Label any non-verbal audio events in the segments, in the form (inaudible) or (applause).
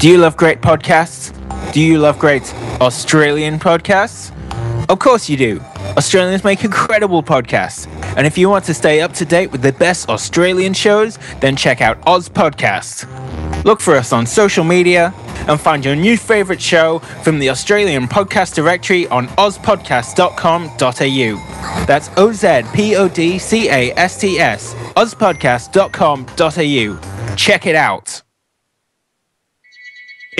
Do you love great podcasts? Do you love great Australian podcasts? Of course you do. Australians make incredible podcasts. And if you want to stay up to date with the best Australian shows, then check out Oz Podcasts. Look for us on social media and find your new favourite show from the Australian podcast directory on ozpodcast.com.au. That's O Z P O D C A S T S, ozpodcast.com.au. Check it out.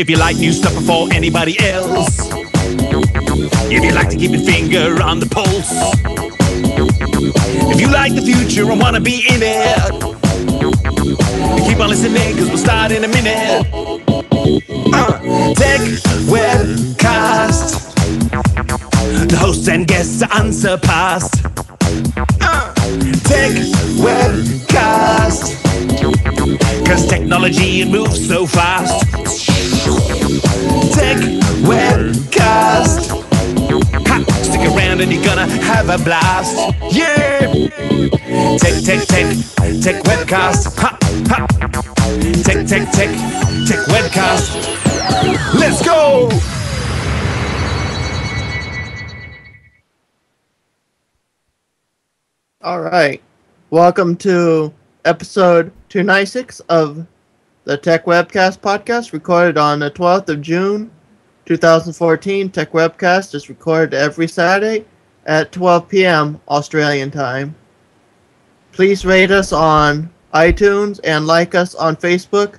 If you like new stuff before anybody else, if you like to keep your finger on the pulse, if you like the future and want to be in it, keep on listening because we'll start in a minute. Uh, Tech Webcast. The hosts and guests are unsurpassed. Uh, Tech Webcast. Cause technology moves so fast. Tech Webcast. Ha, stick around and you're gonna have a blast. Yeah! Tech, tech, tech, tech webcast. Ha, ha. Tech, tech, tech, tech webcast. Let's go! All right. Welcome to episode 296 of the Tech Webcast podcast, recorded on the 12th of June, 2014. Tech Webcast is recorded every Saturday at 12 p.m. Australian time. Please rate us on iTunes and like us on Facebook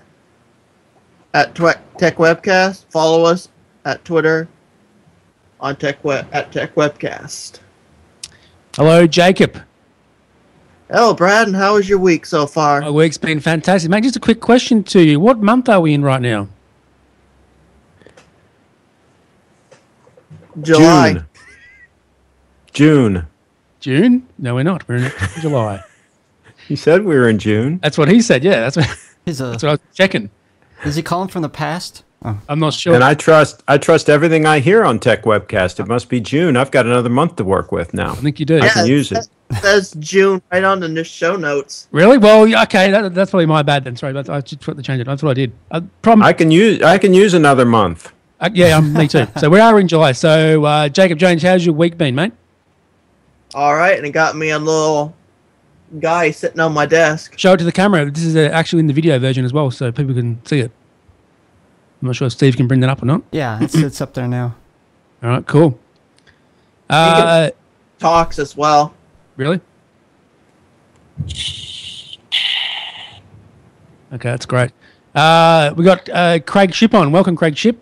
at Tech Webcast. Follow us at Twitter on Tech Web at Tech Webcast. Hello, Jacob. Hello, Brad, and how was your week so far? My week's been fantastic. Mate, just a quick question to you. What month are we in right now? July. June. June. June? No, we're not. We're in (laughs) July. He said we were in June. That's what he said. Yeah, that's what, He's a, uh, that's what I was checking. is he calling from the past? Oh. I'm not sure. And I trust I trust everything I hear on Tech Webcast. It must be June. I've got another month to work with now. I think you do. I can use it. says June right on the new show notes. Really? Well, okay. That, that's probably my bad then. Sorry, but I just put the change it. That's what I did. Uh, problem. I can use I can use another month. uh, yeah, um, me too. So we are in July. So uh, Jacob Jones, how's your week been, mate? All right, and it got me a little guy sitting on my desk. Show it to the camera. This is uh, actually in the video version as well, so people can see it. I'm not sure if Steve can bring that up or not. Yeah, (clears throat) it's, it's up there now. All right, cool. Uh, Talks as well. Really? Okay, that's great. Uh, we got uh, Craig Ship on. Welcome, Craig Ship.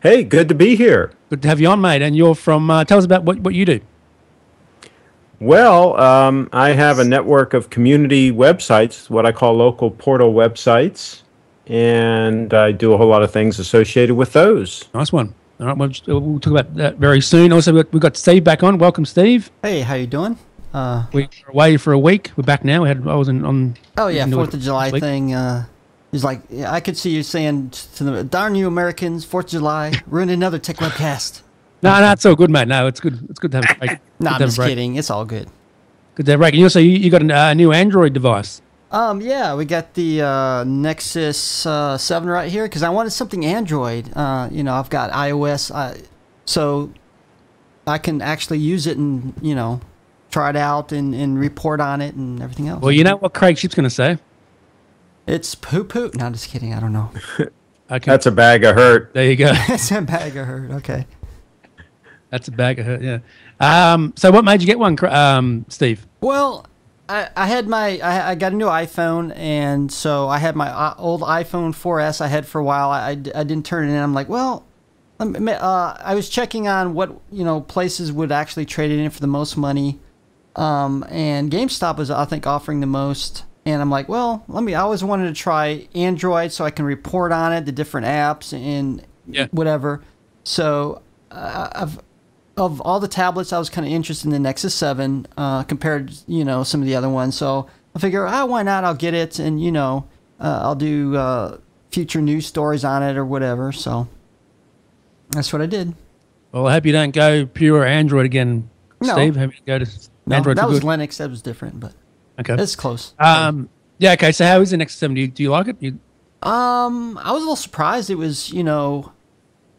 Hey, good to be here. Good to have you on, mate. And you're from. Uh, tell us about what, what you do. Well, um, I have a network of community websites, what I call local portal websites, and I do a whole lot of things associated with those. Nice one. All right, we'll, just- we'll talk about that very soon. Also, we've got, we've got Steve back on. Welcome, Steve. Hey, how you doing? Uh, We were away for a week. We're back now. We had I was in, on. oh yeah, Fourth of July thing. Uh, he's like, yeah, I could see you saying to the darn you Americans, Fourth of July, ruined another tech webcast. (laughs) No, no, it's all good, mate. No, it's good. It's good to have a break. (laughs) No, Good I'm to have a just break. kidding. It's all good. Good to have a break. And you also you, you got a uh, new Android device. Um, yeah, we got the uh, Nexus uh, Seven right here because I wanted something Android. Uh, you know, I've got iOS, uh, so I can actually use it and you know try it out and, and report on it and everything else. Well, you know what Craig Ship's going to say. it's poo poo. No, just kidding. I don't know. (laughs) Okay, That's a bag of hurt. there you go. (laughs) it's a bag of hurt. Okay. That's a bag of hurt. Yeah. Um. So, what made you get one, Cra- um, Steve? Well, I, I had my I, I got a new iPhone, and so I had my uh, old iPhone 4S I had for a while. I, I, I didn't turn it in. I'm like, well, let me- uh, I was checking on what you know places would actually trade it in for the most money, um, and GameStop was I think offering the most. And I'm like, well, let me. I always wanted to try Android so I can report on it, the different apps and Yeah. whatever. So uh, I've of all the tablets, I was kind of interested in the Nexus Seven uh, compared, you know, some of the other ones. So I figure, ah, why not? I'll get it, and you know, uh, I'll do uh, future news stories on it or whatever. So that's what I did. Well, I hope you don't go pure Android again, No. Steve. Hope you go to No, Android that was good. Linux. That was different, but okay. it's close. Um. Yeah. Okay. So, how is the Nexus Seven? Do you, do you like it? You, Um, I was a little surprised. It was, you know,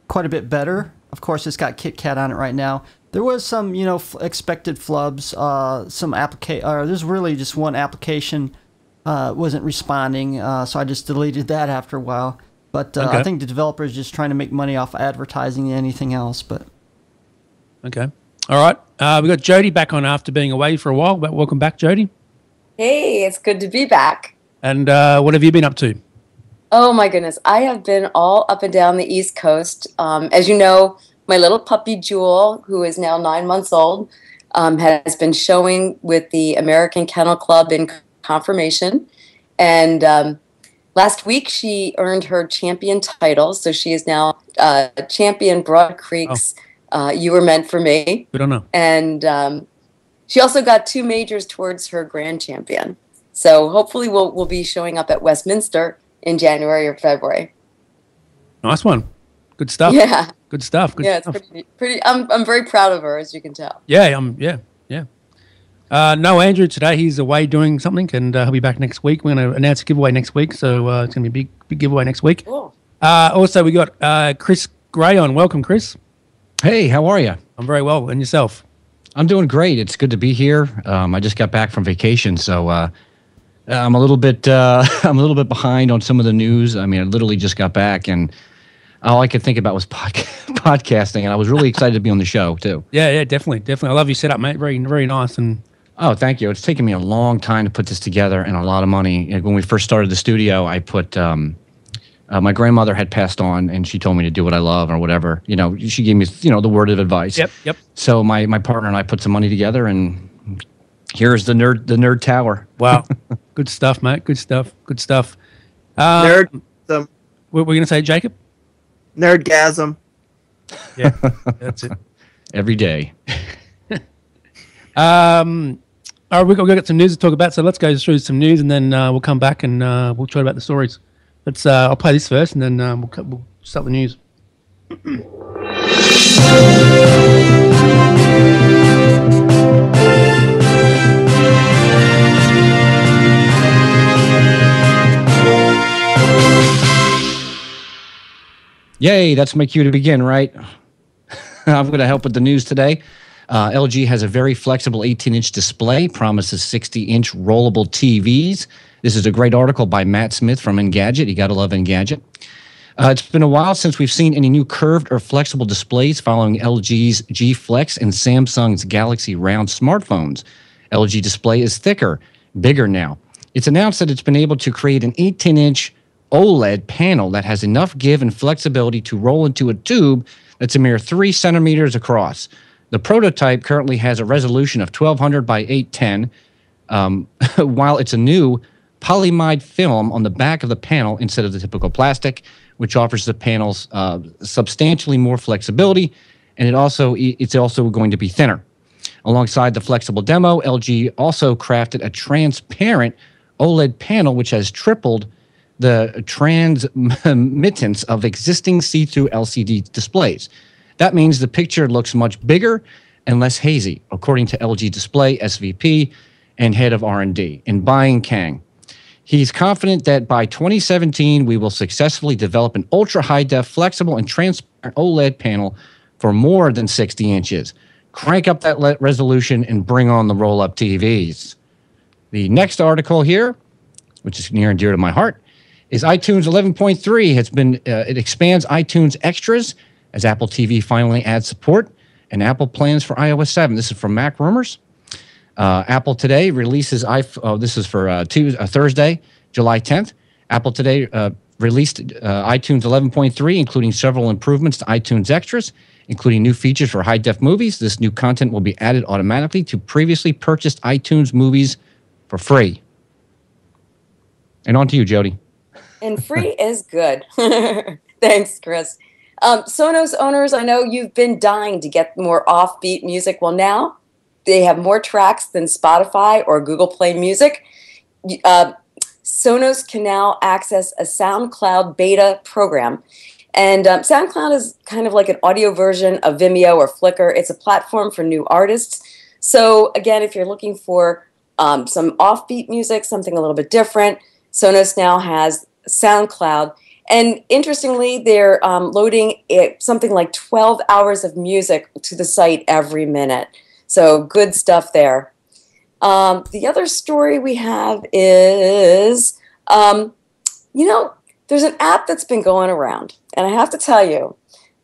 quite a bit better. Of course, it's got KitKat on it right now. There was some, you know, f- expected flubs. Uh, some application. Or there's really just one application uh, wasn't responding, uh, so I just deleted that after a while. But uh, Okay. I think the developer is just trying to make money off advertising and anything else. But Okay. All right. Uh, we got Jody back on after being away for a while. But welcome back, Jody. Hey, it's good to be back. And uh, what have you been up to? Oh my goodness, I have been all up and down the East Coast. Um, as you know, my little puppy Jewel, who is now nine months old, um, has been showing with the American Kennel Club in conformation. And um, last week, she earned her champion title. So she is now uh, champion Broad Creek's uh, You Were Meant for Me. We don't know. and um, she also got two majors towards her grand champion. So hopefully we'll we'll be showing up at Westminster in January or February. Nice one. Good stuff. Yeah, Good stuff. Good yeah, it's stuff. pretty pretty. I'm I'm very proud of her, as you can tell. Yeah, um, yeah, yeah. Uh, no, Andrew today he's away doing something, and uh, he'll be back next week. We're going to announce a giveaway next week, so uh, it's going to be a big, big giveaway next week. Cool. Uh, also, we got uh, Chris Grey on. Welcome, Chris. Hey, how are you? I'm very well, and yourself? I'm doing great. It's good to be here. Um, I just got back from vacation, so uh, I'm a little bit uh, (laughs) I'm a little bit behind on some of the news. I mean, I literally just got back, and all I could think about was podca- (laughs) podcasting, and I was really excited to be on the show too. (laughs) Yeah, yeah, definitely, definitely. I love your setup, mate. Very, very nice. And Oh, thank you. It's taken me a long time to put this together and a lot of money. When we first started the studio, I put um, uh, my grandmother had passed on, and she told me to do what I love or whatever. You know, she gave me you know the word of advice. yep, yep. So my my partner and I put some money together, and here's the nerd the nerd tower. Wow, (laughs) good stuff, mate. Good stuff. Good stuff. Uh, Nerd, What were we going to say, Jacob? nerdgasm. Yeah, that's it. (laughs) every day. (laughs) Um, all right, we've got, we've got some news to talk about, so let's go through some news, and then uh, we'll come back and uh, we'll chat about the stories. Let's. Uh, I'll play this first, and then um, we'll, we'll start the news. (clears throat) Yay, that's my cue to begin, right? (laughs) I'm going to help with the news today. Uh, LG has a very flexible 18 inch display, promises 60 inch rollable TVs. This is a great article by Matt Smith from Engadget. You got to love Engadget. Uh, it's been a while since we've seen any new curved or flexible displays following LG's G Flex and Samsung's Galaxy Round smartphones. LG display is thicker, bigger now. It's announced that it's been able to create an 18 inch OLED panel that has enough give and flexibility to roll into a tube that's a mere three centimeters across. The prototype currently has a resolution of 1200 by 810, um, (laughs) while it's a new polyimide film on the back of the panel instead of the typical plastic, which offers the panels uh, substantially more flexibility, and it also it's also going to be thinner. Alongside the flexible demo, LG also crafted a transparent OLED panel which has tripled the transmittance of existing see-through LCD displays. That means the picture looks much bigger and less hazy, according to LG Display SVP and head of R&D In-Byung Kang. He's confident that by 2017 we will successfully develop an ultra high def, flexible, and transparent OLED panel for more than 60 inches. Crank up that resolution and bring on the roll up TVs. The next article here, which is near and dear to my heart, is iTunes 11.3 has been uh, it expands iTunes extras as Apple TV finally adds support, and Apple plans for iOS 7. This is from Mac Rumors. Uh, Apple today releases iPh- oh, this is for uh, Tuesday, uh, Thursday, July 10th. Apple today uh, released uh, iTunes 11.3, including several improvements to iTunes extras, including new features for high def movies. This new content will be added automatically to previously purchased iTunes movies for free. And on to you, Jody. And free is good. (laughs) Thanks, Chris. Um, Sonos owners, I know you've been dying to get more offbeat music. Well, now they have more tracks than Spotify or Google Play Music. Uh, Sonos can now access a SoundCloud beta program. And um, SoundCloud is kind of like an audio version of Vimeo or Flickr. It's a platform for new artists. So, again, if you're looking for um, some offbeat music, something a little bit different, Sonos now has SoundCloud. And interestingly, they're um, loading it, something like 12 hours of music to the site every minute. So good stuff there. Um, the other story we have is, um, you know, there's an app that's been going around. And I have to tell you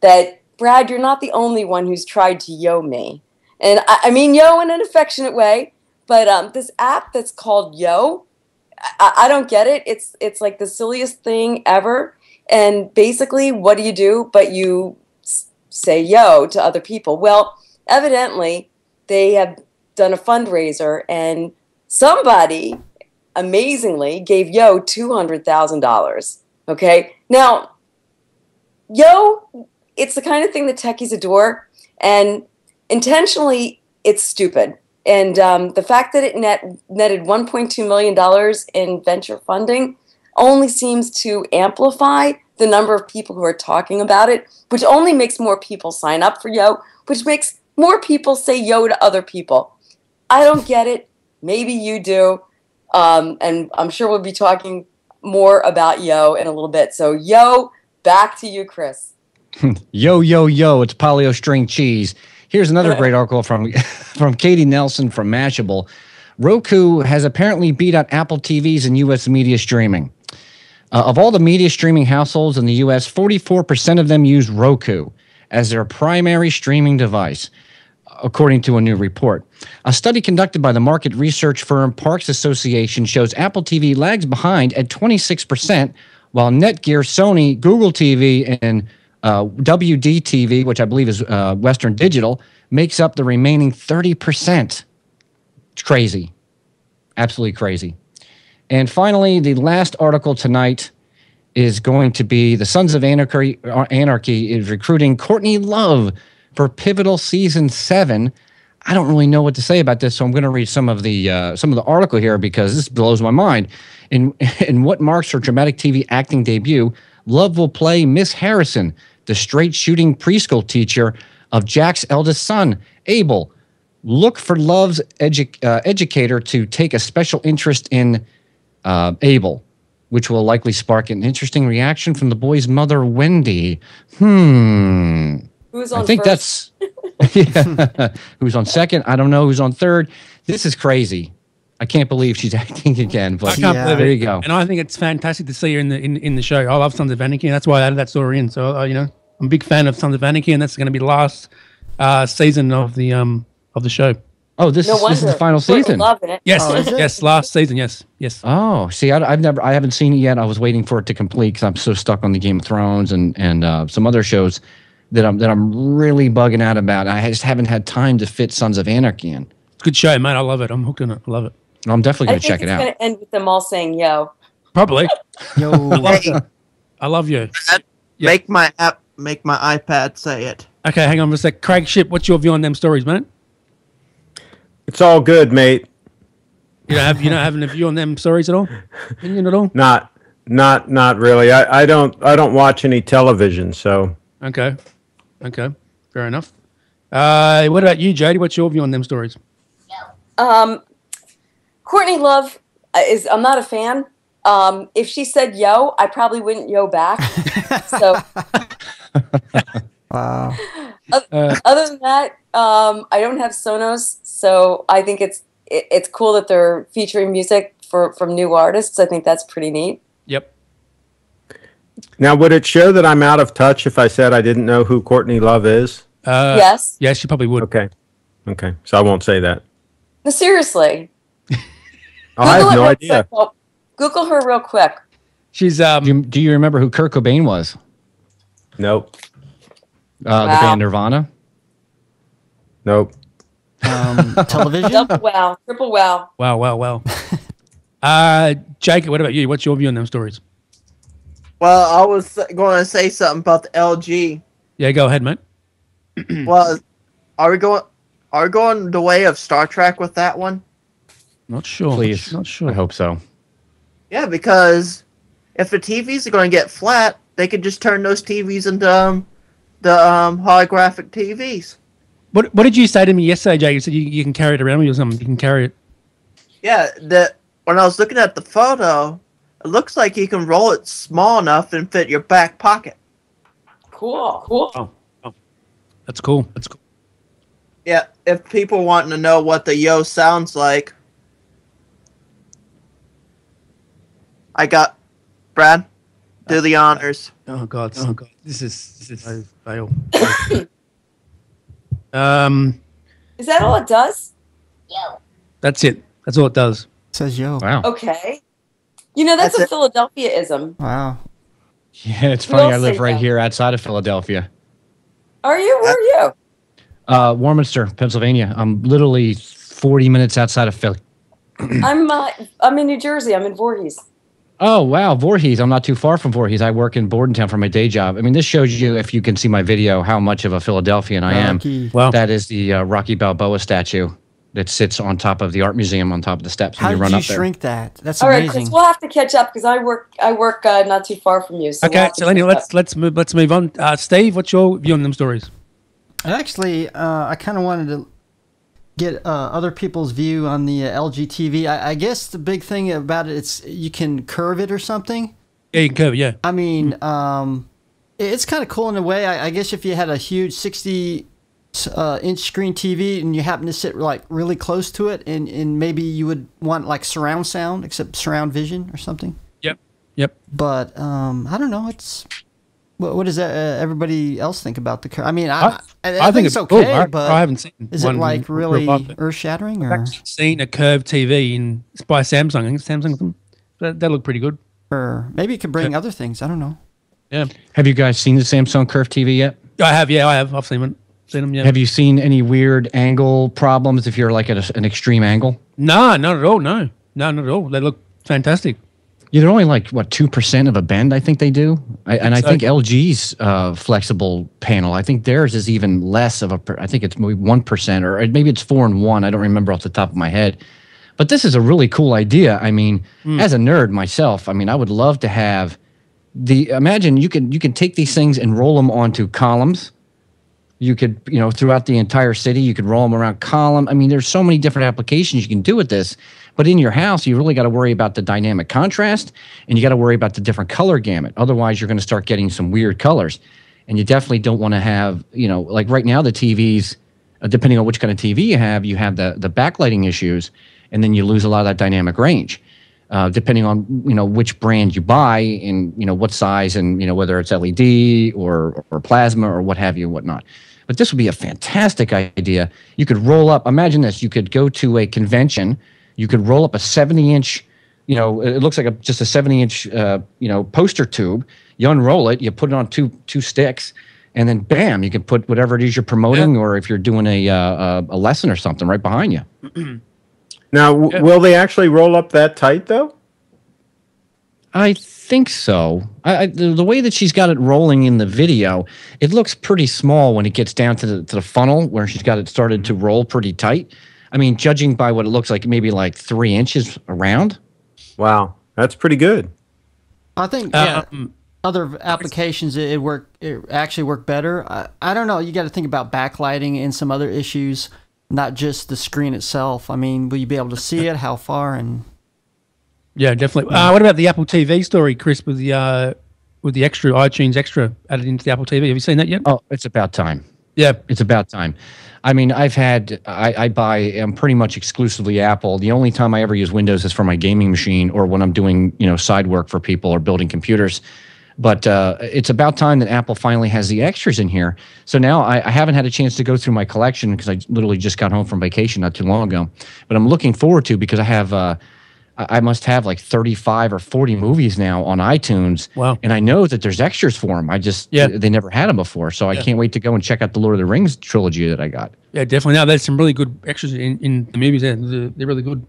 that, Brad, you're not the only one who's tried to yo me. And I, I mean yo in an affectionate way, but um, this app that's called Yo, I, I don't get it. It's it's like the silliest thing ever. And basically, what do you do? But you say yo to other people. Well, evidently, they have done a fundraiser, and somebody amazingly gave Yo two hundred thousand dollars. Okay, now Yo, it's the kind of thing that techies adore, and intentionally, it's stupid. And um, the fact that it net netted 1.2 million dollars in venture funding only seems to amplify the number of people who are talking about it, which only makes more people sign up for Yo, which makes more people say Yo to other people. I don't get it. Maybe you do. Um, and I'm sure we'll be talking more about Yo in a little bit. So, Yo, back to you, Chris. (laughs) Yo, yo, yo, it's Polio String Cheese. Here's another great article from (laughs) from Katie Nelson from Mashable. Roku has apparently beat out Apple TVs in U.S. media streaming. Uh, of all the media streaming households in the U.S., 44% of them use Roku as their primary streaming device, according to a new report. A study conducted by the market research firm Parks Association shows Apple TV lags behind at 26%, while Netgear, Sony, Google TV, and uh, WD TV, which I believe is uh, Western Digital, makes up the remaining 30%. It's crazy. Absolutely crazy. And finally, the last article tonight is going to be the Sons of Anarchy, Anarchy is recruiting Courtney Love for pivotal season seven. I don't really know what to say about this, so I'm going to read some of the uh, some of the article here because this blows my mind. In (laughs) in what marks her dramatic TV acting debut, Love will play Miss Harrison, the straight shooting preschool teacher of Jack's eldest son, Abel. Look for Love's edu- uh, educator to take a special interest in uh, Abel, which will likely spark an interesting reaction from the boy's mother, Wendy. Hmm. Who's on I think first? that's (laughs) yeah. who's on second. I don't know who's on third. This is crazy. I can't believe she's (laughs) acting again. But I can't Yeah. believe there you go. And I think it's fantastic to see her in the in, in the show. I love Sons of Anarchy, and that's why I added that story in. So uh, you know, I'm a big fan of Sons of Anarchy, and that's going to be the last uh, season of the um of the show. Oh, this, No is, this is the final Courtney season. Love it. Yes, Oh, it? yes, last season. Yes, yes. Oh, see, I, have never, I haven't seen it yet. I was waiting for it to complete because I'm so stuck on the Game of Thrones and and uh, some other shows that I'm that I'm really bugging out about. I just haven't had time to fit Sons of Anarchy in. It's a good show, man. I love it. I'm hooked on it. I love it. I'm definitely going to check it out. it's out. going to end with them all saying yo. Probably. Yo, (laughs) Hey, I love you. Yeah. make my app, make my iPad say it. Okay, hang on for a sec. Craig Ship, what's your view on them stories, man? It's all good, mate. You don't have you don't having a view on them stories at all? Opinion at all? Not, not, not really. I, I don't, I don't watch any television, so Okay. Okay. Fair enough. Uh, what about you, Jody? What's your view on them stories? Um, Courtney Love uh, is. I'm not a fan. Um, if she said yo, I probably wouldn't yo back. (laughs) so wow. (laughs) Uh, other than that, um, I don't have Sonos, so I think it's it, it's cool that they're featuring music for from new artists. I think that's pretty neat. yep. now would it show that I'm out of touch if I said I didn't know who Courtney Love is? Uh, yes. Yes, you probably would. Okay, okay, so I won't say that. No, seriously. Oh, I have no idea. quick. Well, Google her real quick. She's um. Do you, do you remember who Kurt Cobain was? Nope, Uh, The band Nirvana. nope. Um, (laughs) television. Double wow, triple wow. Wow, wow, wow. uh, Jacob, what about you? What's your view on them stories? Well, I was going to say something about the LG. Yeah, go ahead, mate. (clears throat) well, are we going? Are we going the way of Star Trek with that one? Not sure. Please. Not sure. I hope so. Yeah, because if the TVs are going to get flat, they could just turn those TVs into um, the um, holographic TVs. What What did you say to me yesterday, Jake? You said you, you can carry it around with you or something. You can carry it. Yeah, the when I was looking at the photo, It looks like you can roll it small enough and fit your back pocket. Cool. Cool. Oh, oh. That's cool. That's cool. Yeah, if people want to know what the yo sounds like, I got Brad. Do the honors. Oh god. Oh god. This is this is I fail. (coughs) um, Is that all it does? that's it. That's all it does. says yo. Wow. Okay. You know, that's, That's a it. Philadelphia-ism. Wow. Yeah, it's We funny. I live right that. here outside of Philadelphia. Are you? Where are you? Uh, Warminster, Pennsylvania. I'm literally 40 minutes outside of Philly. I'm uh, I'm in New Jersey. I'm in Voorhees. Oh wow, Voorhees. I'm not too far from Voorhees. I work in Bordentown for my day job. I mean, this shows you, if you can see my video, how much of a Philadelphian I am. Rocky. Wow. That is the uh, Rocky Balboa statue that sits on top of the art museum on top of the steps How when you did run you up there. shrink that? That's All right, amazing. Chris. We'll have to catch up because I work I work uh, not too far from you. So we'll Okay, so anyway, let's up. let's move let's move on. Uh, Steve, what's your view on them stories? Actually, uh, I kind of wanted to get uh, other people's view on the uh, LG TV. I, I guess the big thing about it, it's you can curve it or something. Yeah, you can cover. Yeah. I mean, um, it- it's kind of cool in a way. I, I guess if you had a huge 60 uh, inch screen TV and you happen to sit like really close to it, and, and maybe you would want like surround sound, except surround vision or something. Yep. Yep. But um, I don't know. It's what, what does uh, everybody else think about the curve? I mean, I, I, I, think, it's cool. okay, I, but I haven't seen. is one it like really earth shattering I've or, seen a curved TV in it's by Samsung. I think Samsung. Them. That, that looked pretty good. or maybe it could bring other things? I don't know. Yeah. Have you guys seen the Samsung Curve TV yet? I have. Yeah, I have. I've seen them. Seen them. Yeah. Have you seen any weird angle problems if you're like at a, an extreme angle? No, not at all. No, no, not at all. They look fantastic. Yeah, they're only like what two percent of a bend. I think they do, I, and I think LG's uh, flexible panel. I think theirs is even less of a. Per, I think it's maybe one percent, or maybe it's four and one. I don't remember off the top of my head. But this is a really cool idea. I mean, as a nerd myself, I mean, I would love to have the. Imagine you can you can take these things and roll them onto columns. You could, you know, throughout the entire city, you could roll them around column. I mean, there's so many different applications you can do with this. But in your house, you really got to worry about the dynamic contrast and you got to worry about the different color gamut. Otherwise, you're going to start getting some weird colors. And you definitely don't want to have, you know, like right now, the TVs, uh, depending on which kind of TV you have, you have the, the backlighting issues and then you lose a lot of that dynamic range. Uh, depending on you know which brand you buy and you know what size and you know whether it's LED or or plasma or what have you and whatnot. But this would be a fantastic idea. You could roll up. Imagine this: you could go to a convention. You could roll up a 70 inch. You know, it looks like a, just a 70 inch. Uh, you know, poster tube. You unroll it. You put it on two two sticks, and then bam, you can put whatever it is you're promoting, or if you're doing a uh, a, a lesson or something right behind you. (clears throat) Now, w- Yeah. will they actually roll up that tight though? I think so. I, I, the, the way that she's got it rolling in the video, it looks pretty small when it gets down to the to the funnel where she's got it started to roll pretty tight. I mean, judging by what it looks like, maybe like three inches around. Wow, that's pretty good. I think yeah, Um, other applications it, it work it actually work better. I, I don't know. You got to think about backlighting and some other issues, not just the screen itself. I mean, will you be able to see it? How far? And yeah, definitely. Uh, what about the Apple TV story, Chris, with the uh, with the extra iTunes extra added into the Apple TV? Have you seen that yet? Oh, it's about time. Yeah. It's about time. I mean, I've had I, I buy I'm pretty much exclusively Apple. The only time I ever use Windows is for my gaming machine or when I'm doing you know side work for people or building computers. But uh, it's about time that Apple finally has the extras in here. So now I, I haven't had a chance to go through my collection because I literally just got home from vacation not too long ago. But I'm looking forward to because I have uh, I must have like 35 or 40 movies now on iTunes. Wow. And I know that there's extras for them. I just Yeah. they never had them before, so I can't wait to go and check out the Lord of the Rings trilogy that I got. Yeah, definitely. Now there's some really good extras in, in the movies. There. They're, really good.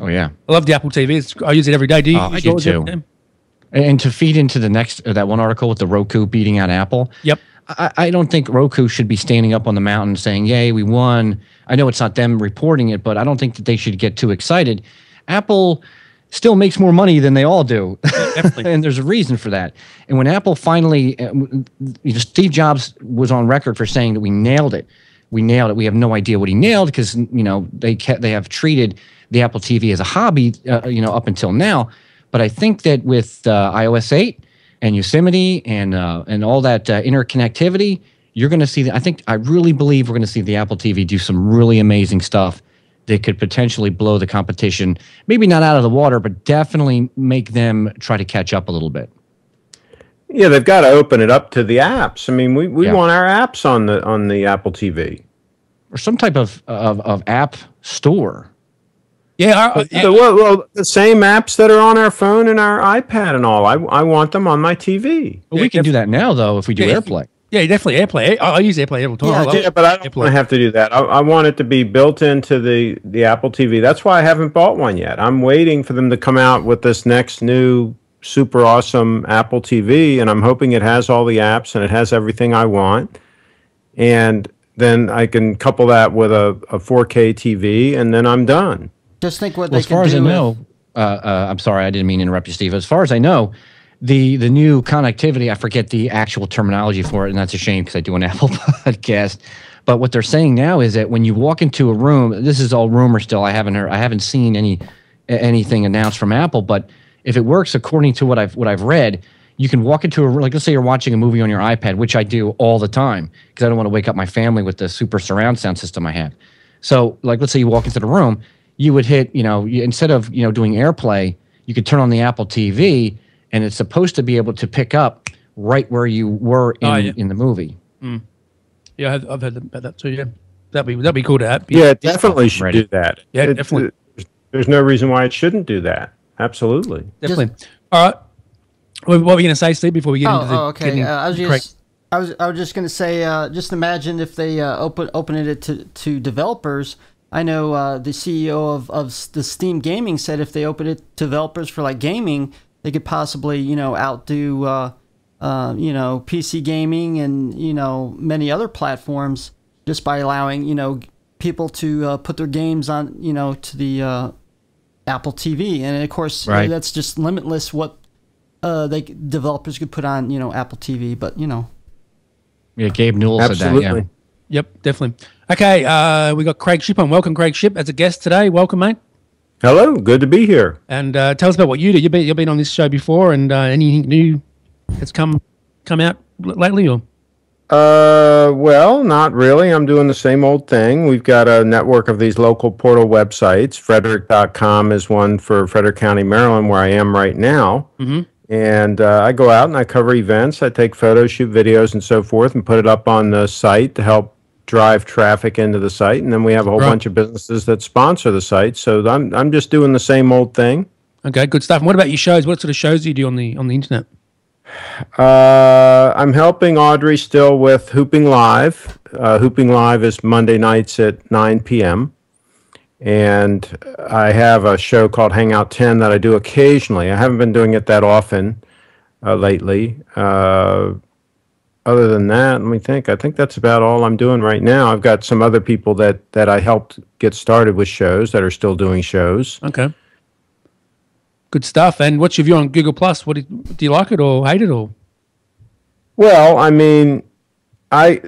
Oh yeah. I love the Apple TV. It's, I use it every day. Do you? Oh, I do too. And to feed into the next uh, that one article with the Roku beating out Apple. Yep. I, I don't think Roku should be standing up on the mountain saying, "Yay, we won." I know it's not them reporting it, but I don't think that they should get too excited. Apple still makes more money than they all do, (laughs) and there's a reason for that. And when Apple finally, uh, you know, Steve Jobs was on record for saying that we nailed it. We nailed it. We have no idea what he nailed because you know they ca- they have treated the Apple TV as a hobby, uh, you know, up until now. But I think that with uh, iOS 8 and Yosemite and uh, and all that uh, interconnectivity, you're going to see. The, I think I really believe we're going to see the Apple TV do some really amazing stuff that could potentially blow the competition. Maybe not out of the water, but definitely make them try to catch up a little bit. Yeah, they've got to open it up to the apps. I mean, we, we Yeah. want our apps on the on the Apple TV. Or some type of, of, of app store. Yeah, I, I- So, well, well, the same apps that are on our phone and our iPad and all. I, I want them on my TV. Well, we can do that now, though, if we do Yeah, if- AirPlay. Yeah, definitely AirPlay. I, I use AirPlay all the time. Yeah, I Yeah, but I don't AirPlay. have to do that. I, I want it to be built into the the Apple TV. That's why I haven't bought one yet. I'm waiting for them to come out with this next new super awesome Apple TV, and I'm hoping it has all the apps and it has everything I want. And then I can couple that with a, a 4K TV, and then I'm done. Just think what Well, they as far can as I know, uh, uh, I'm sorry, I didn't mean to interrupt you, Steve. As far as I know, the the new connectivity, I forget the actual terminology for it, and that's a shame because I do an (laughs) Apple podcast. But what they're saying now is that when you walk into a room, this is all rumor still. I haven't heard, I haven't seen any anything announced from Apple. But if it works according to what I've what I've read, you can walk into a room. Like let's say you're watching a movie on your iPad, which I do all the time because I don't want to wake up my family with the super surround sound system I have. So, like, let's say you walk into the room, you would hit, you know, instead of you know doing AirPlay, you could turn on the Apple TV, and it's supposed to be able to pick up right where you were in Oh, yeah. in the movie. Yeah, I've, I've heard about that too. Yeah, that'd be that'd be cool to have. Yeah, it definitely should Ready. do that. Yeah, It- definitely. it- there's no reason why it shouldn't do that. Absolutely. definitely. All right. What, what were you going to say, Steve? Before we get Oh, into the oh, okay. getting- Uh, I was Craig? just, I was, I was just gonna say, uh, just imagine if they uh, open open it to to developers. I know uh, the CEO of of the Steam Gaming said if they open it to developers for like gaming, they could possibly you know outdo uh, uh, you know PC gaming and you know many other platforms just by allowing you know people to uh, put their games on you know to the uh, Apple TV, and of course Right. that's just limitless what uh, they developers could put on you know Apple TV, but you know Yeah, Gabe Newell said that. Absolutely. Yeah. Yep, definitely. Okay, uh, we got Craig Ship on. Welcome, Craig Ship, as a guest today. Welcome, mate. Hello, good to be here. And uh, tell us about what you do. You've been, you've been on this show before, and uh, anything new that's come come out lately, or Uh, well, not really. I'm doing the same old thing. We've got a network of these local portal websites. Frederick.com is one for Frederick County, Maryland, where I am right now. Mhm. And uh, I go out and I cover events. I take photos, shoot videos, and so forth, and put it up on the site to help drive traffic into the site. And then we have a whole Right. bunch of businesses that sponsor the site. So I'm I'm just doing the same old thing. okay, good stuff. And what about your shows? What sort of shows do you do on the on the internet? Uh, I'm helping Audrey still with Hooping Live. Uh, Hooping Live is Monday nights at 9 p.m. And I have a show called Hangout 10 that I do occasionally. I haven't been doing it that often uh, lately. Other than that, let me think. I think that's about all I'm doing right now. I've got some other people that, that I helped get started with shows that are still doing shows. Okay, good stuff. And what's your view on Google Plus? What do you, do you like it or hate it or? Well, I mean, I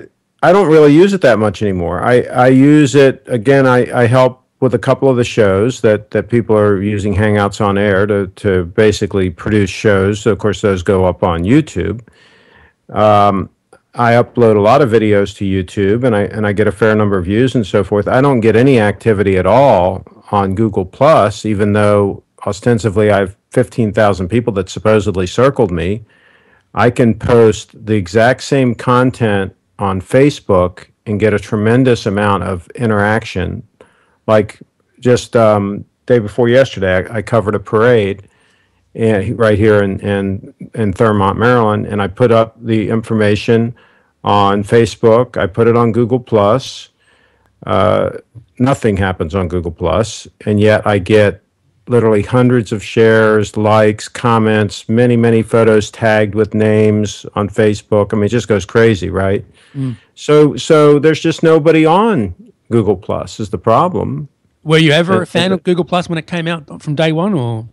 I don't really use it that much anymore. I, I use it again. I, I help with a couple of the shows that, that people are using Hangouts on air to, to basically produce shows. So of course, those go up on YouTube. Um, I upload a lot of videos to YouTube, and I and I get a fair number of views and so forth. I don't get any activity at all on Google Plus, even though ostensibly I have fifteen thousand people that supposedly circled me. I can post the exact same content on Facebook and get a tremendous amount of interaction. Like just um, day before yesterday, I, I covered a parade right here in, in in Thurmont, Maryland, and I put up the information on Facebook. I put it on Google Plus. Uh, nothing happens on Google Plus, and yet I get literally hundreds of shares, likes, comments, many, many photos tagged with names on Facebook. I mean, it just goes crazy, right? So, so there's just nobody on Google Plus is the problem. Were you ever a Uh, fan uh, of Google Plus when it came out from day one, or?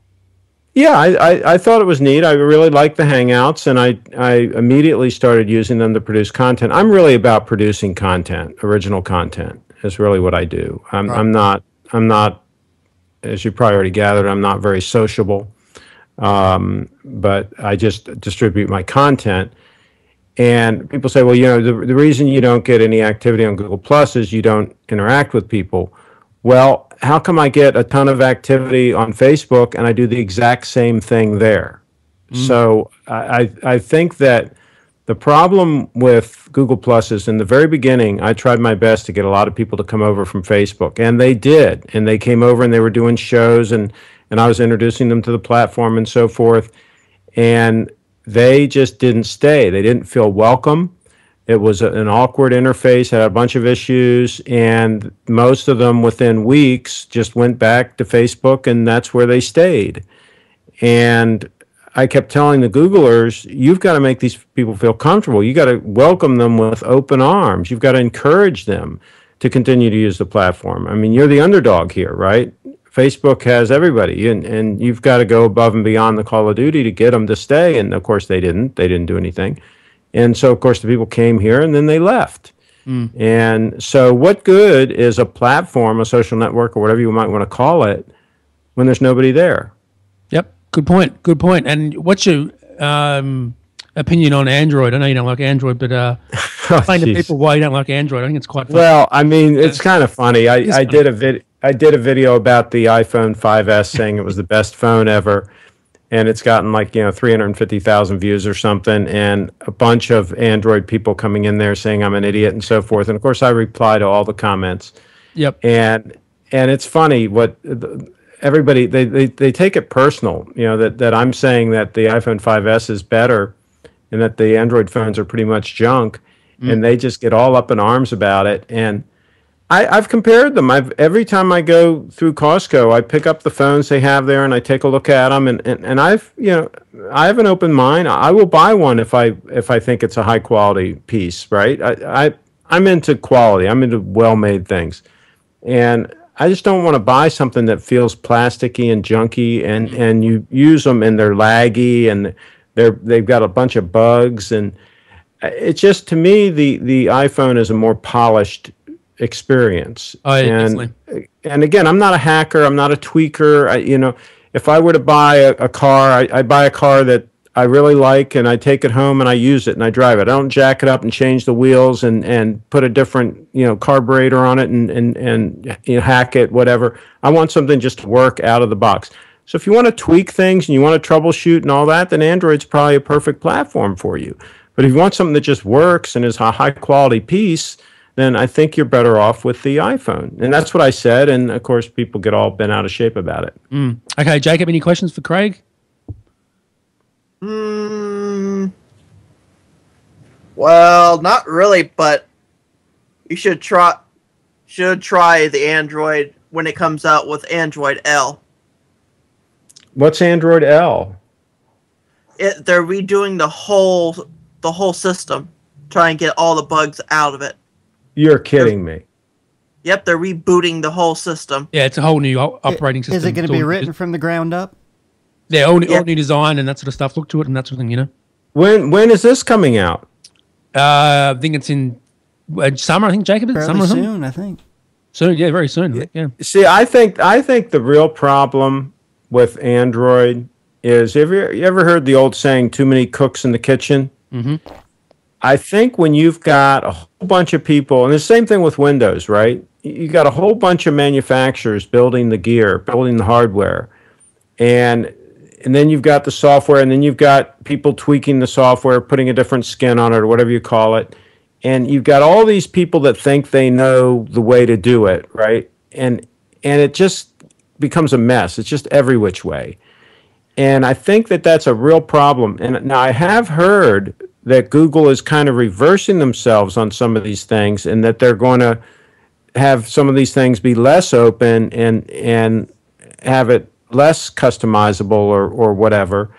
Yeah, I, I, I thought it was neat. I really liked the Hangouts, and I, I immediately started using them to produce content. I'm really about producing content, original content is really what I do. I'm, I'm not I'm not, as you probably already gathered, I'm not very sociable. um, but I just distribute my content. And people say, well, you know, the, the reason you don't get any activity on Google Plus is you don't interact with people. Well, how come I get a ton of activity on Facebook and I do the exact same thing there? Mm. So I, I I think that the problem with Google Plus is in the very beginning, I tried my best to get a lot of people to come over from Facebook, and they did. And they came over and they were doing shows, and, and I was introducing them to the platform and so forth. And they just didn't stay. They didn't feel welcome. It was a- an awkward interface, had a bunch of issues, and most of them within weeks just went back to Facebook, and that's where they stayed. And I kept telling the Googlers, you've got to make these people feel comfortable. You've got to welcome them with open arms. You've got to encourage them to continue to use the platform. I mean, you're the underdog here, right? Facebook has everybody, and, and you've got to go above and beyond the Call of Duty to get them to stay. And of course, they didn't. They didn't do anything. And so, of course, the people came here and then they left. And so, what good is a platform, a social network, or whatever you might want to call it, when there's nobody there? Yep. Good point. Good point. And what's your um, opinion on Android? I know you don't like Android, but uh, (laughs) explain to Jeez. people why you don't like Android. I think it's quite fun. Well, I mean, it's kind of funny. I, I funny. did a vid I did a video about the iPhone 5S saying it was the best phone ever, and it's gotten like you know 350,000 views or something, and a bunch of Android people coming in there saying I'm an idiot and so forth. And of course, I reply to all the comments, yep. and and it's funny what everybody they, they, they take it personal. You know that that I'm saying that the iPhone 5S is better, and that the Android phones are pretty much junk, mm. and they just get all up in arms about it. And I, I've compared them. I've every time I go through Costco, I pick up the phones they have there and I take a look at them. And, and, and I've you know I have an open mind. I will buy one if I if I think it's a high quality piece. Right? I, I I'm into quality. I'm into well made things, and I just don't want to buy something that feels plasticky and junky. And and you use them and they're laggy and they're they've got a bunch of bugs and uh, it's just to me the the iPhone is a more polished experience. Oh, and uh, and again, I'm not a hacker. I'm not a tweaker. I, you know, if I were to buy a, a car, I, I buy a car that I really like, and I take it home and I use it and I drive it. I don't jack it up and change the wheels and and put a different you know carburetor on it and and and you know, hack it, whatever. I want something just to work out of the box. So if you want to tweak things and you want to troubleshoot and all that, then Android's probably a perfect platform for you. But if you want something that just works and is a high quality piece, then I think you're better off with the iPhone. And that's what I said. And of course, people get all bent out of shape about it. Okay, Jacob, any questions for Craig? Mm, well, not really, but you should try should try the Android when it comes out with Android L. What's Android L? It, they're redoing the whole the whole system, try and get all the bugs out of it. You're kidding me. Yep, they're rebooting the whole system. Yeah, it's a whole new o- operating system. Is it going to be all- written from the ground up? Yeah, all, new- Yeah. all new design and that sort of stuff. Look to it and that sort of thing, you know? When when is this coming out? Uh, I think it's in uh, summer, I think, Jacob. Is it Fairly summer or soon, I think. Soon, yeah, very soon. I think, Yeah. See, I think I think the real problem with Android is have you, you ever heard the old saying "too many cooks in the kitchen"? Mm-hmm. I think when you've got a whole bunch of people, and the same thing with Windows, right? You got a whole bunch of manufacturers building the gear, building the hardware, and and then you've got the software, and then you've got people tweaking the software, putting a different skin on it, or whatever you call it, and you've got all these people that think they know the way to do it, right? And and it just becomes a mess. It's just every which way. And I think that that's a real problem. And now I have heard that Google is kind of reversing themselves on some of these things and that they're going to have some of these things be less open and and have it less customizable or, or whatever.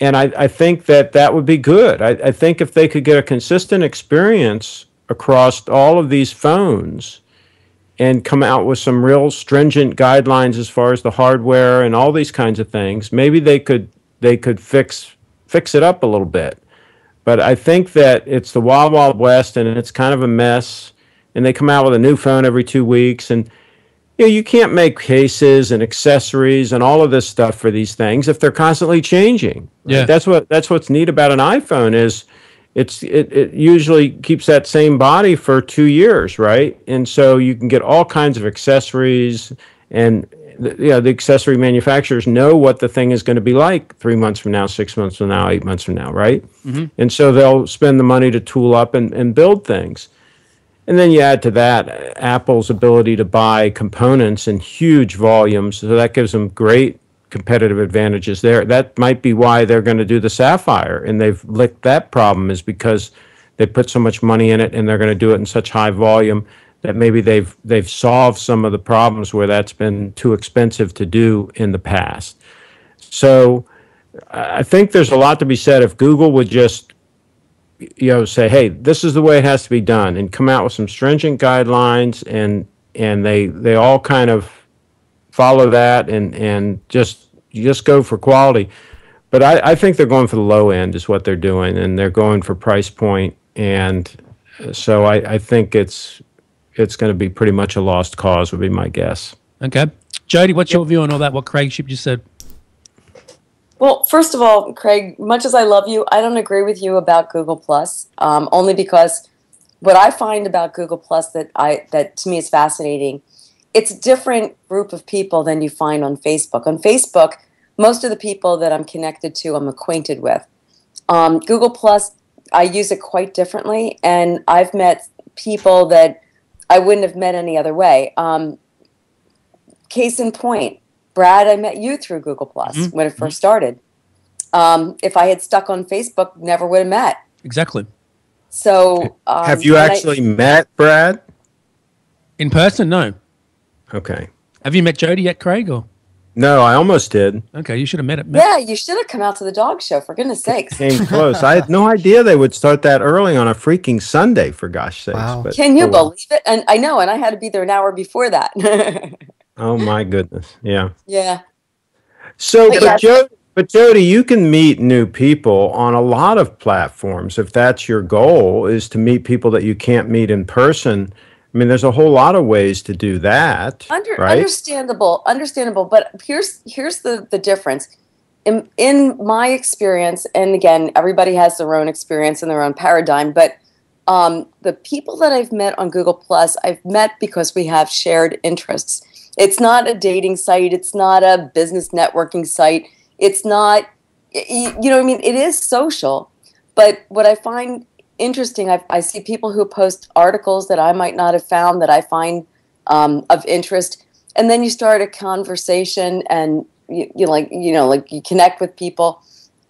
And I, I think that that would be good. I, I think if they could get a consistent experience across all of these phones and come out with some real stringent guidelines as far as the hardware and all these kinds of things, maybe they could they could fix fix it up a little bit. But I think that it's the wild wild west and it's kind of a mess. And they come out with a new phone every two weeks and you know, you can't make cases and accessories and all of this stuff for these things if they're constantly changing. right? Yeah. That's what that's what's neat about an iPhone is it's it, it usually keeps that same body for two years, right? And so you can get all kinds of accessories and the, you know, the accessory manufacturers know what the thing is going to be like three months from now, six months from now, eight months from now, right? Mm-hmm. And so they'll spend the money to tool up and, and build things. And then you add to that Apple's ability to buy components in huge volumes. So that gives them great competitive advantages there. That might be why they're going to do the Sapphire. And they've licked that problem, is because they put so much money in it and they're going to do it in such high volume that maybe they've they've solved some of the problems where that's been too expensive to do in the past. So I think there's a lot to be said if Google would just you know say hey this is the way it has to be done and come out with some stringent guidelines and and they they all kind of follow that and and just just go for quality but I, I think they're going for the low end is what they're doing and they're going for price point and so I, I think it's it's going to be pretty much a lost cause would be my guess Okay. Jody, what's your view on all that? What Craig Ship just said? Well, first of all, Craig, much as I love you, I don't agree with you about Google Plus. Um, only because what I find about Google Plus that I that to me is fascinating, it's a different group of people than you find on Facebook. On Facebook, most of the people that I'm connected to, I'm acquainted with. Um, Google Plus, I use it quite differently, and I've met people that I wouldn't have met any other way. Um, case in point, Brad, I met you through Google Plus when it first started. Um, if I had stuck on Facebook, never would have met. Exactly. So, um, have you when I- actually met brad In person? No. okay Have you met Jody yet, Craig? Or no i almost did okay, you should have met it. Yeah, you should have come out to the dog show for goodness sakes. came close i had no (laughs) idea they would start that early on a freaking sunday for gosh sakes Wow. but Can you believe it? And I know, and I had to be there an hour before that. (laughs) oh my goodness yeah yeah. So, But but, yes. Jo- but Jody, you can meet new people on a lot of platforms if that's your goal is to meet people that you can't meet in person. I mean, there's a whole lot of ways to do that, Under, right? Understandable, understandable. But here's here's the the difference. In in my experience, and again, everybody has their own experience and their own paradigm. But um, the people that I've met on Google Plus, I've met because we have shared interests. It's not a dating site. It's not a business networking site. It's not, you know, what I mean, it is social. But what I find interesting, I, I see people who post articles that I might not have found that I find um, of interest, and then you start a conversation, and you, you like, you know, like you connect with people.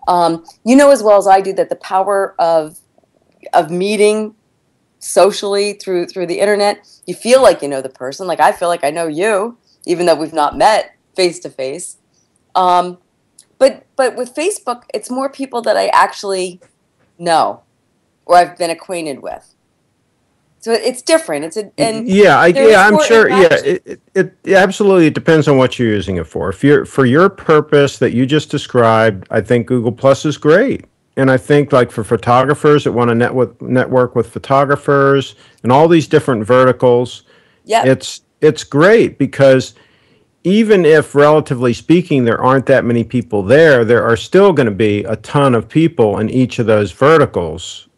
Um, you know as well as I do that the power of of meeting socially through through the internet, you feel like you know the person. Like I feel like I know you, even though we've not met face to face. But but with Facebook, it's more people that I actually know or I've been acquainted with. So it's different. It's a and yeah, I, yeah, I'm sure. Yeah, it, it, it absolutely. It depends on what you're using it for. If you're for your purpose that you just described, I think Google Plus is great. And I think like for photographers that want to network network with photographers and all these different verticals, yeah, it's it's great because even if relatively speaking there aren't that many people there there are still going to be a ton of people in each of those verticals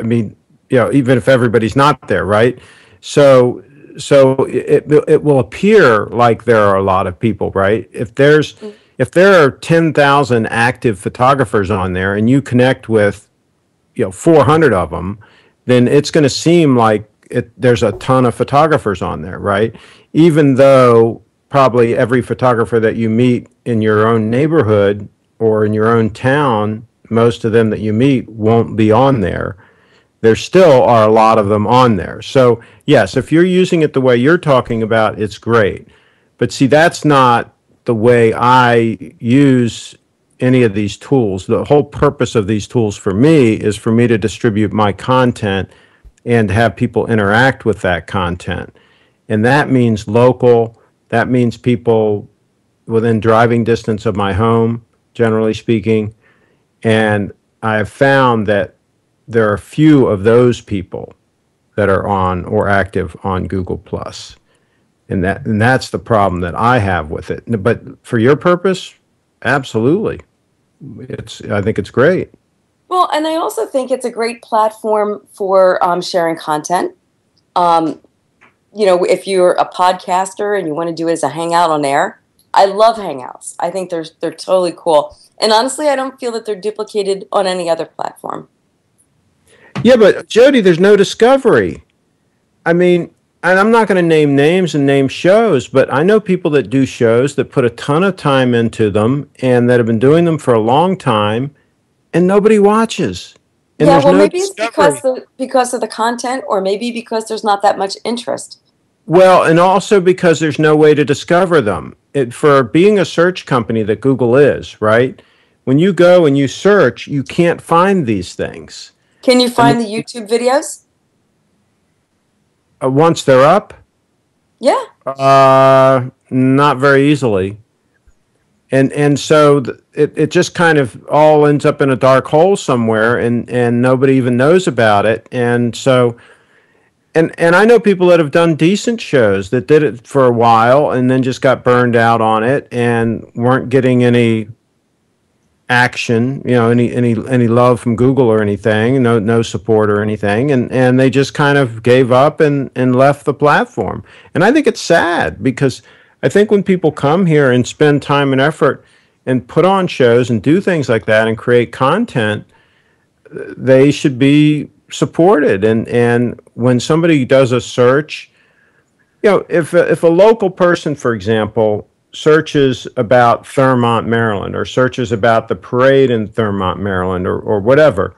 i mean you know even if everybody's not there right? So so it, it will appear like there are a lot of people right? If there's if there are 10,000 active photographers on there and you connect with you know 400 of them then it's going to seem like it, there's a ton of photographers on there right? Even though probably every photographer that you meet in your own neighborhood or in your own town most of them that you meet won't be on there there still are a lot of them on there so yes if you're using it the way you're talking about it's great but see that's not the way i use any of these tools. The whole purpose of these tools for me is for me to distribute my content and have people interact with that content. And that means local, that means people within driving distance of my home, generally speaking. And I have found that there are few of those people that are on or active on Google Plus. and that and that's the problem that I have with it. But for your purpose, absolutely, it's I think it's great. Well, and I also think it's a great platform for um, sharing content. Um, you know, if you're a podcaster and you want to do it as a hangout on air, I love hangouts. I think they're they're totally cool. And honestly, I don't feel that they're duplicated on any other platform. Yeah, but Jody, there's no discovery. I mean, and I'm not going to name names and name shows, but I know people that do shows that put a ton of time into them and that have been doing them for a long time, and nobody watches. And yeah, well, no maybe it's because the, because of the content, or maybe because there's not that much interest. Well, and also because there's no way to discover them. It, for being a search company that Google is, right? When you go and you search, you can't find these things. Can you find the YouTube videos? Uh, once they're up, Yeah. Uh, not very easily. And and so th- it, it just kind of all ends up in a dark hole somewhere, and and nobody even knows about it. And so, and and I know people that have done decent shows that did it for a while and then just got burned out on it and weren't getting any action, you know, any any any love from Google or anything, no no support or anything, and and they just kind of gave up and and left the platform. And I think it's sad because I think when people come here and spend time and effort and put on shows and do things like that and create content, they should be supported. And and when somebody does a search, you know, if if a local person, for example, searches about Thurmont, Maryland, or searches about the parade in Thurmont, Maryland, or, or whatever,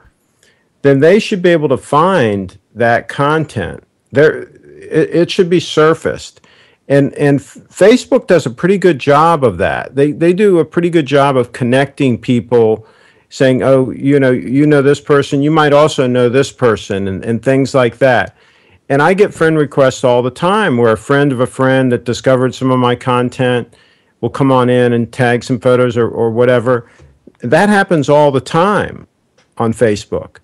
then they should be able to find that content. There, it, it should be surfaced. And, and Facebook does a pretty good job of that. They, they do a pretty good job of connecting people, saying, oh, you know, you know this person, you might also know this person, and, and things like that. And I get friend requests all the time where a friend of a friend that discovered some of my content will come on in and tag some photos or, or whatever. That happens all the time on Facebook.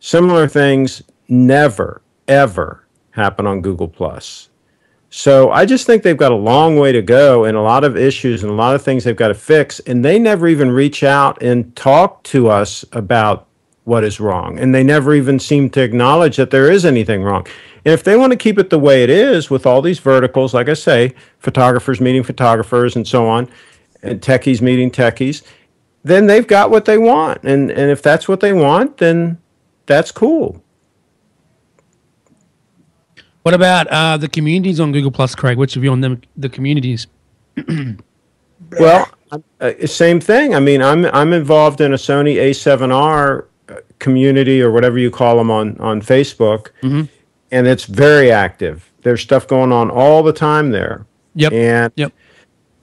Similar things never, ever happen on Google Plus. So I just think they've got a long way to go and a lot of issues and a lot of things they've got to fix. And they never even reach out and talk to us about what is wrong. And they never even seem to acknowledge that there is anything wrong. And if they want to keep it the way it is with all these verticals, like I say, photographers meeting photographers and so on, and techies meeting techies, then they've got what they want. And and if that's what they want, then that's cool. What about uh, the communities on Google Plus, Craig? What's your view on them, the communities? (clears throat) Well, uh, same thing. I mean, I'm I'm involved in a Sony A7R uh, community or whatever you call them on on Facebook, Mhm. And it's very active. There's stuff going on all the time there. Yep. And Yep.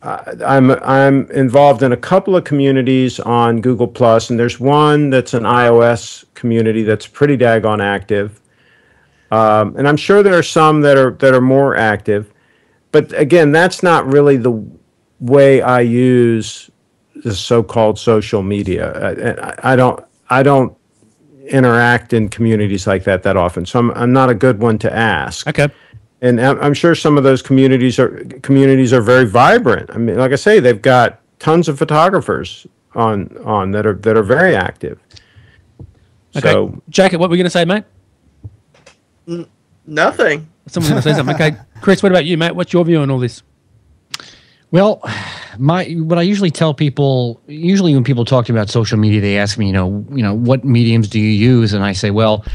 uh, I'm I'm involved in a couple of communities on Google Plus, and there's one that's an iOS community that's pretty daggone active. Um, and I'm sure there are some that are that are more active, but again, that's not really the way I use the so-called social media. I, I, I don't I don't interact in communities like that that often, so I'm I'm not a good one to ask. Okay. And I'm, I'm sure some of those communities are communities are very vibrant. I mean, like I say, they've got tons of photographers on on that are that are very active. Okay. So Jacket, what were you going to say, mate? Nothing. Someone's going to say something. Okay. Chris, what about you, mate? What's your view on all this? Well, my what I usually tell people, usually when people talk about social media, they ask me, you know, you know, what mediums do you use? And I say, well,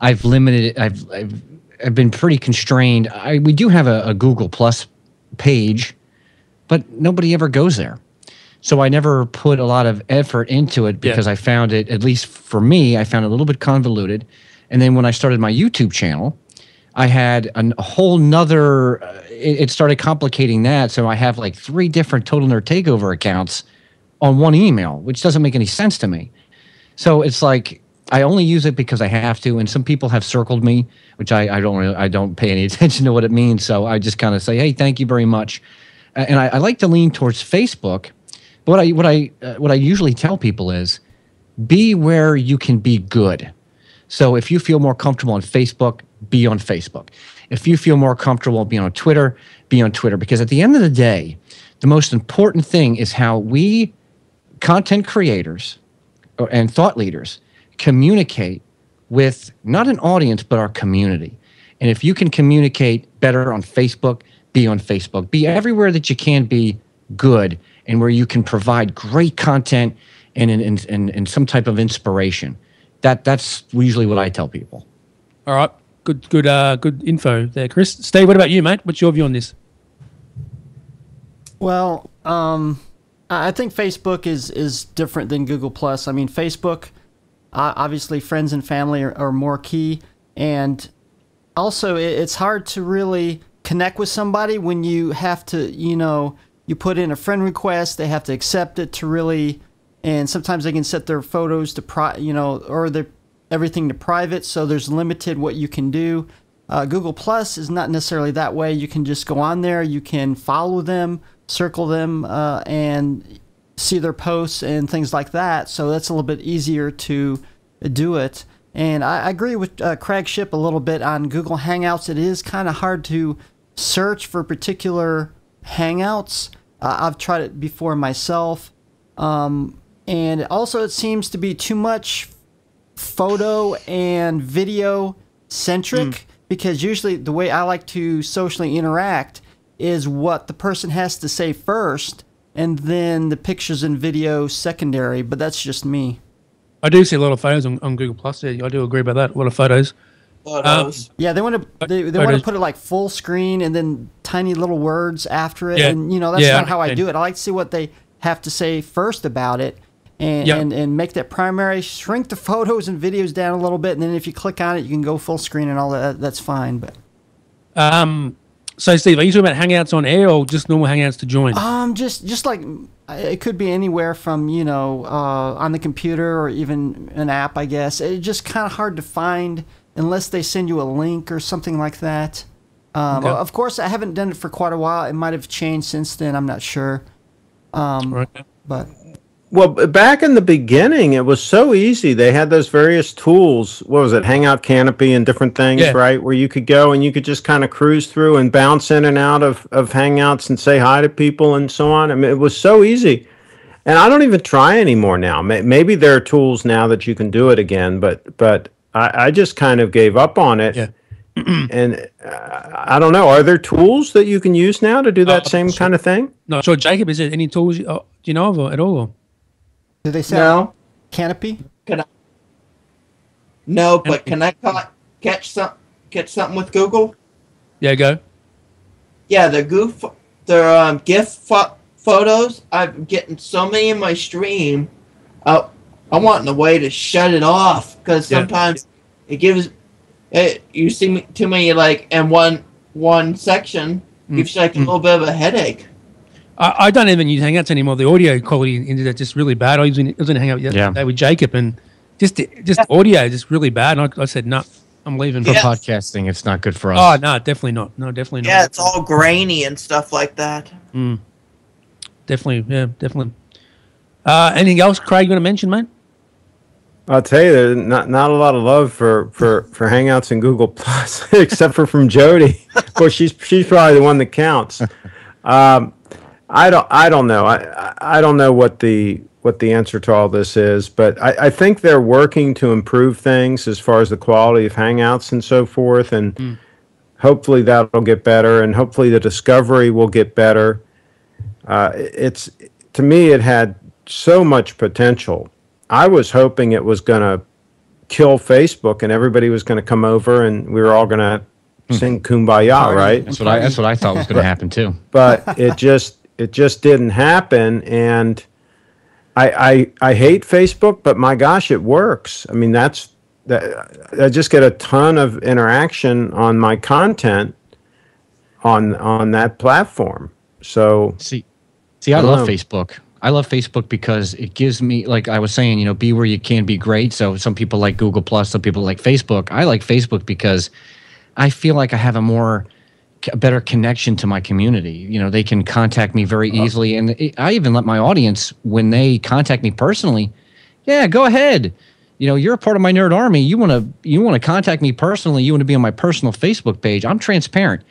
I've limited, I've, I've, I've been pretty constrained. I, we do have a, a Google Plus page, but nobody ever goes there. So I never put a lot of effort into it because I found it, at least for me, I found it a little bit convoluted. And then when I started my YouTube channel, I had an, a whole nother. Uh, it, it started complicating that, so I have like three different Total Nerd Takeover accounts on one email, which doesn't make any sense to me. So it's like I only use it because I have to, and some people have circled me, which I, I don't really, I don't pay any (laughs) attention to what it means. So I just kind of say, hey, thank you very much, and I, I like to lean towards Facebook. But what I what I uh, what I usually tell people is, be where you can be good. So if you feel more comfortable on Facebook, be on Facebook. If you feel more comfortable being on Twitter, be on Twitter. Because at the end of the day, the most important thing is how we, content creators uh, and thought leaders, communicate with not an audience, but our community. And if you can communicate better on Facebook, be on Facebook. Be everywhere that you can be good and where you can provide great content and, and, and, and some type of inspiration. That, that's usually what I tell people. All right. Good, good, uh, good info there, Chris. Steve, what about you, mate? What's your view on this? Well, um, I think Facebook is is different than Google Plus. I mean, Facebook, uh, obviously, friends and family are, are more key, and also it, it's hard to really connect with somebody when you have to, you know, you put in a friend request, they have to accept it to really, and sometimes they can set their photos to pro, you know, or their everything to private, so there's limited what you can do. Uh, Google Plus is not necessarily that way. You can just go on there, you can follow them, circle them, uh, and see their posts and things like that. So that's a little bit easier to do it. And I, agree with uh, Craig Ship a little bit on Google Hangouts. It is kind of hard to search for particular Hangouts. Uh, I've tried it before myself. Um, and also, it seems to be too much photo and video centric mm. because usually the way I like to socially interact is what the person has to say first and then the pictures and video secondary, but that's just me. I do see a lot of photos on, on Google Plus. Yeah, I do agree about that. A lot of photos. Photos. Um, yeah, they want to they, they want to put it like full screen and then tiny little words after it, Yeah. and you know that's Yeah, I not how I do it. I like to see what they have to say first about it, and Yeah. and, and make that primary. Shrink the photos and videos down a little bit, and then if you click on it, you can go full screen and all that. That's fine, but Um, so, Steve, are you talking about Hangouts on air or just normal Hangouts to join? um, just just like it could be anywhere from you know uh, on the computer or even an app. I guess it's just kind of hard to find unless they send you a link or something like that. Um, Okay. Of course, I haven't done it for quite a while. It might have changed since then. I'm not sure. Um, Okay. but Well, back in the beginning, it was so easy. They had those various tools. What was it? Hangout Canopy and different things, Yeah. right? Where you could go and you could just kind of cruise through and bounce in and out of, of Hangouts and say hi to people and so on. I mean, it was so easy. And I don't even try anymore now. Maybe there are tools now that you can do it again, but but I, I just kind of gave up on it. Yeah. (clears throat) and uh, I don't know. Are there tools that you can use now to do that Uh, same sure. kind of thing? No, So, Jacob, is there any tools you, oh, do you know of at all? Did they say No, Canopy? can I? No, but can I ca- catch some catch something with Google? Yeah, go. Yeah, the goof, the um, GIF pho- photos. I'm getting so many in my stream. I I want a way to shut it off because Yeah. sometimes it gives it. You see me, too many like in one one section mm. gives you like a little mm. bit of a headache. I, I don't even use Hangouts anymore. The audio quality in it is just really bad. I was in, I was in a Hangout yesterday with Jacob, and just just audio is just really bad. And I, I said, no, I'm leaving. For Yeah. podcasting, it's not good for us. Oh no, definitely not. No, definitely not. Yeah, it's all grainy and stuff like that. definitely, yeah, definitely. Uh, anything else, Craig? You want to mention, mate? I'll tell you, there's not not a lot of love for for for Hangouts and Google Plus, (laughs) except for from Jody. (laughs) Of course, she's she's probably the one that counts. Um, I don't I don't know. I I- I don't know what the what the answer to all this is, but I, I think they're working to improve things as far as the quality of Hangouts and so forth, and hopefully that'll get better, and hopefully the discovery will get better. Uh, it's to me, it had so much potential. I was hoping it was going to kill Facebook and everybody was going to come over and we were all going to sing kumbaya, right? That's what I. That's what I thought was going (laughs) to happen too. But it just it just didn't happen and I I I hate Facebook, but my gosh, it works. I mean, that's that I just get a ton of interaction on my content on on that platform. So See, see, I, I love know. Facebook. I love Facebook because it gives me, like I was saying, you know, be where you can be great. So some people like Google Plus, some people like Facebook. I like Facebook because I feel like I have a more, a better connection to my community. You know, they can contact me very easily, and I even let my audience when they contact me personally, yeah, go ahead. you know, you're a part of my nerd army. You want to you want to contact me personally. You want to be on my personal Facebook page. I'm transparent.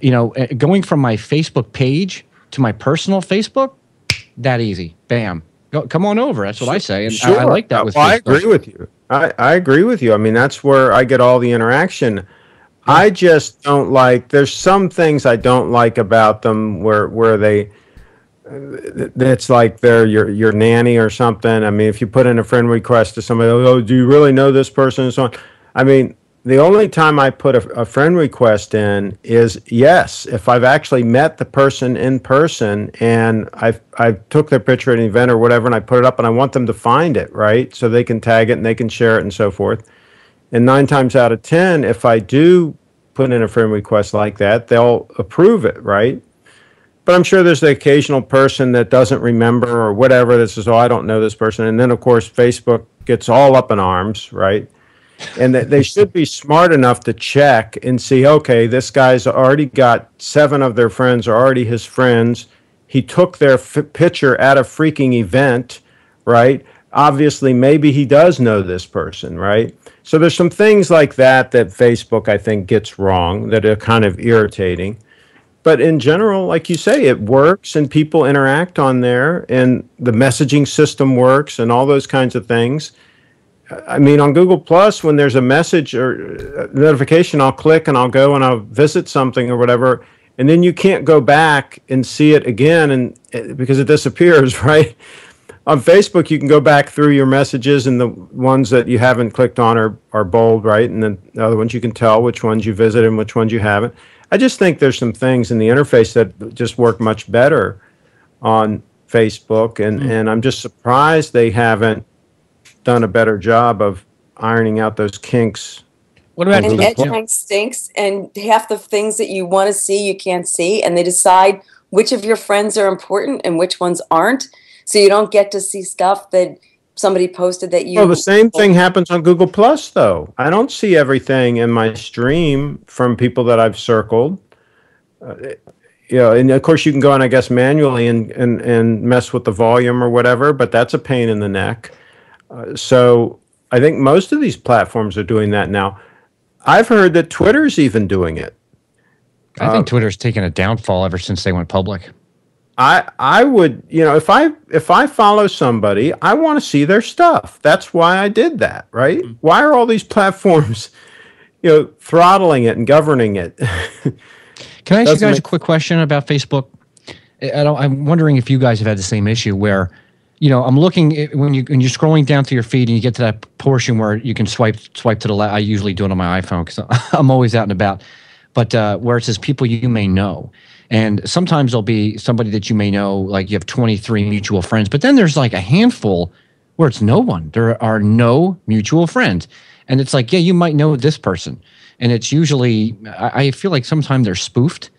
You know, eh, going from my Facebook page to my personal Facebook, that easy. Bam. Go, come on over. That's what I say, and I, I like that with. Well, I agree with you. I, I agree with you. I mean, that's where I get all the interaction. I just don't like. There's some things I don't like about them where where they. Uh, it's like they're your your nanny or something. I mean, if you put in a friend request to somebody, oh, do you really know this person and so on? I mean, the only time I put a, a friend request in is yes, if I've actually met the person in person and I I took their picture at an event or whatever, and I put it up, and I want them to find it right, so they can tag it and they can share it and so forth. And nine times out of ten, if I do put in a friend request like that, they'll approve it, right? But I'm sure there's the occasional person that doesn't remember or whatever that says, "Oh, I don't know this person," and then of course Facebook gets all up in arms, right? and that they should be smart enough to check and see okay this guy's already got seven of their friends are already his friends he took their f- picture at a freaking event right obviously maybe he does know this person right? So there's some things like that that facebook i think gets wrong that are kind of irritating. But in general like you say it works and people interact on there and the messaging system works and all those kinds of things. I mean, on Google Plus, when there's a message or a notification, I'll click and I'll go and I'll visit something or whatever, and then you can't go back and see it again, and eh, because it disappears, (laughs) right? On Facebook, you can go back through your messages, and the ones that you haven't clicked on are are bold, right? And then the other ones you can tell which ones you visited and which ones you haven't. I just think there's some things in the interface that just work much better on Facebook, and mm. and I'm just surprised they haven't done a better job of ironing out those kinks. What about And Google Edge Plus? rank stinks, and half the things that you want to see, you can't see, and they decide which of your friends are important and which ones aren't. So you don't get to see stuff that somebody posted that you. Well, the same thing happens on Google Plus, though. I don't see everything in my stream from people that I've circled. Uh, you know, and of course you can go in, I guess, manually and, and, and mess with the volume or whatever, but that's a pain in the neck. Uh, so I think most of these platforms are doing that now. I've heard that Twitter's even doing it. I think Twitter's taken a downfall ever since they went public. I I would you know if I if I follow somebody I want to see their stuff. That's why I did that, right? Why are all these (laughs) platforms, you know, throttling it and governing it? (laughs) Can I ask you Doesn't guys a quick question about Facebook? I I don't, I'm wondering if you guys have had the same issue where, you know, I'm looking at- when you when you're scrolling down through your feed and you get to that portion where you can swipe swipe to the left. I usually do it on my iPhone because (laughs) I'm always out and about. But uh, where it says people you may know, and sometimes there'll be somebody that you may know, like you have 23 mutual friends, but then there's like a handful where it's no one. There are no mutual friends, and it's like, yeah, you might know this person, and it's usually I, I feel like sometimes they're spoofed.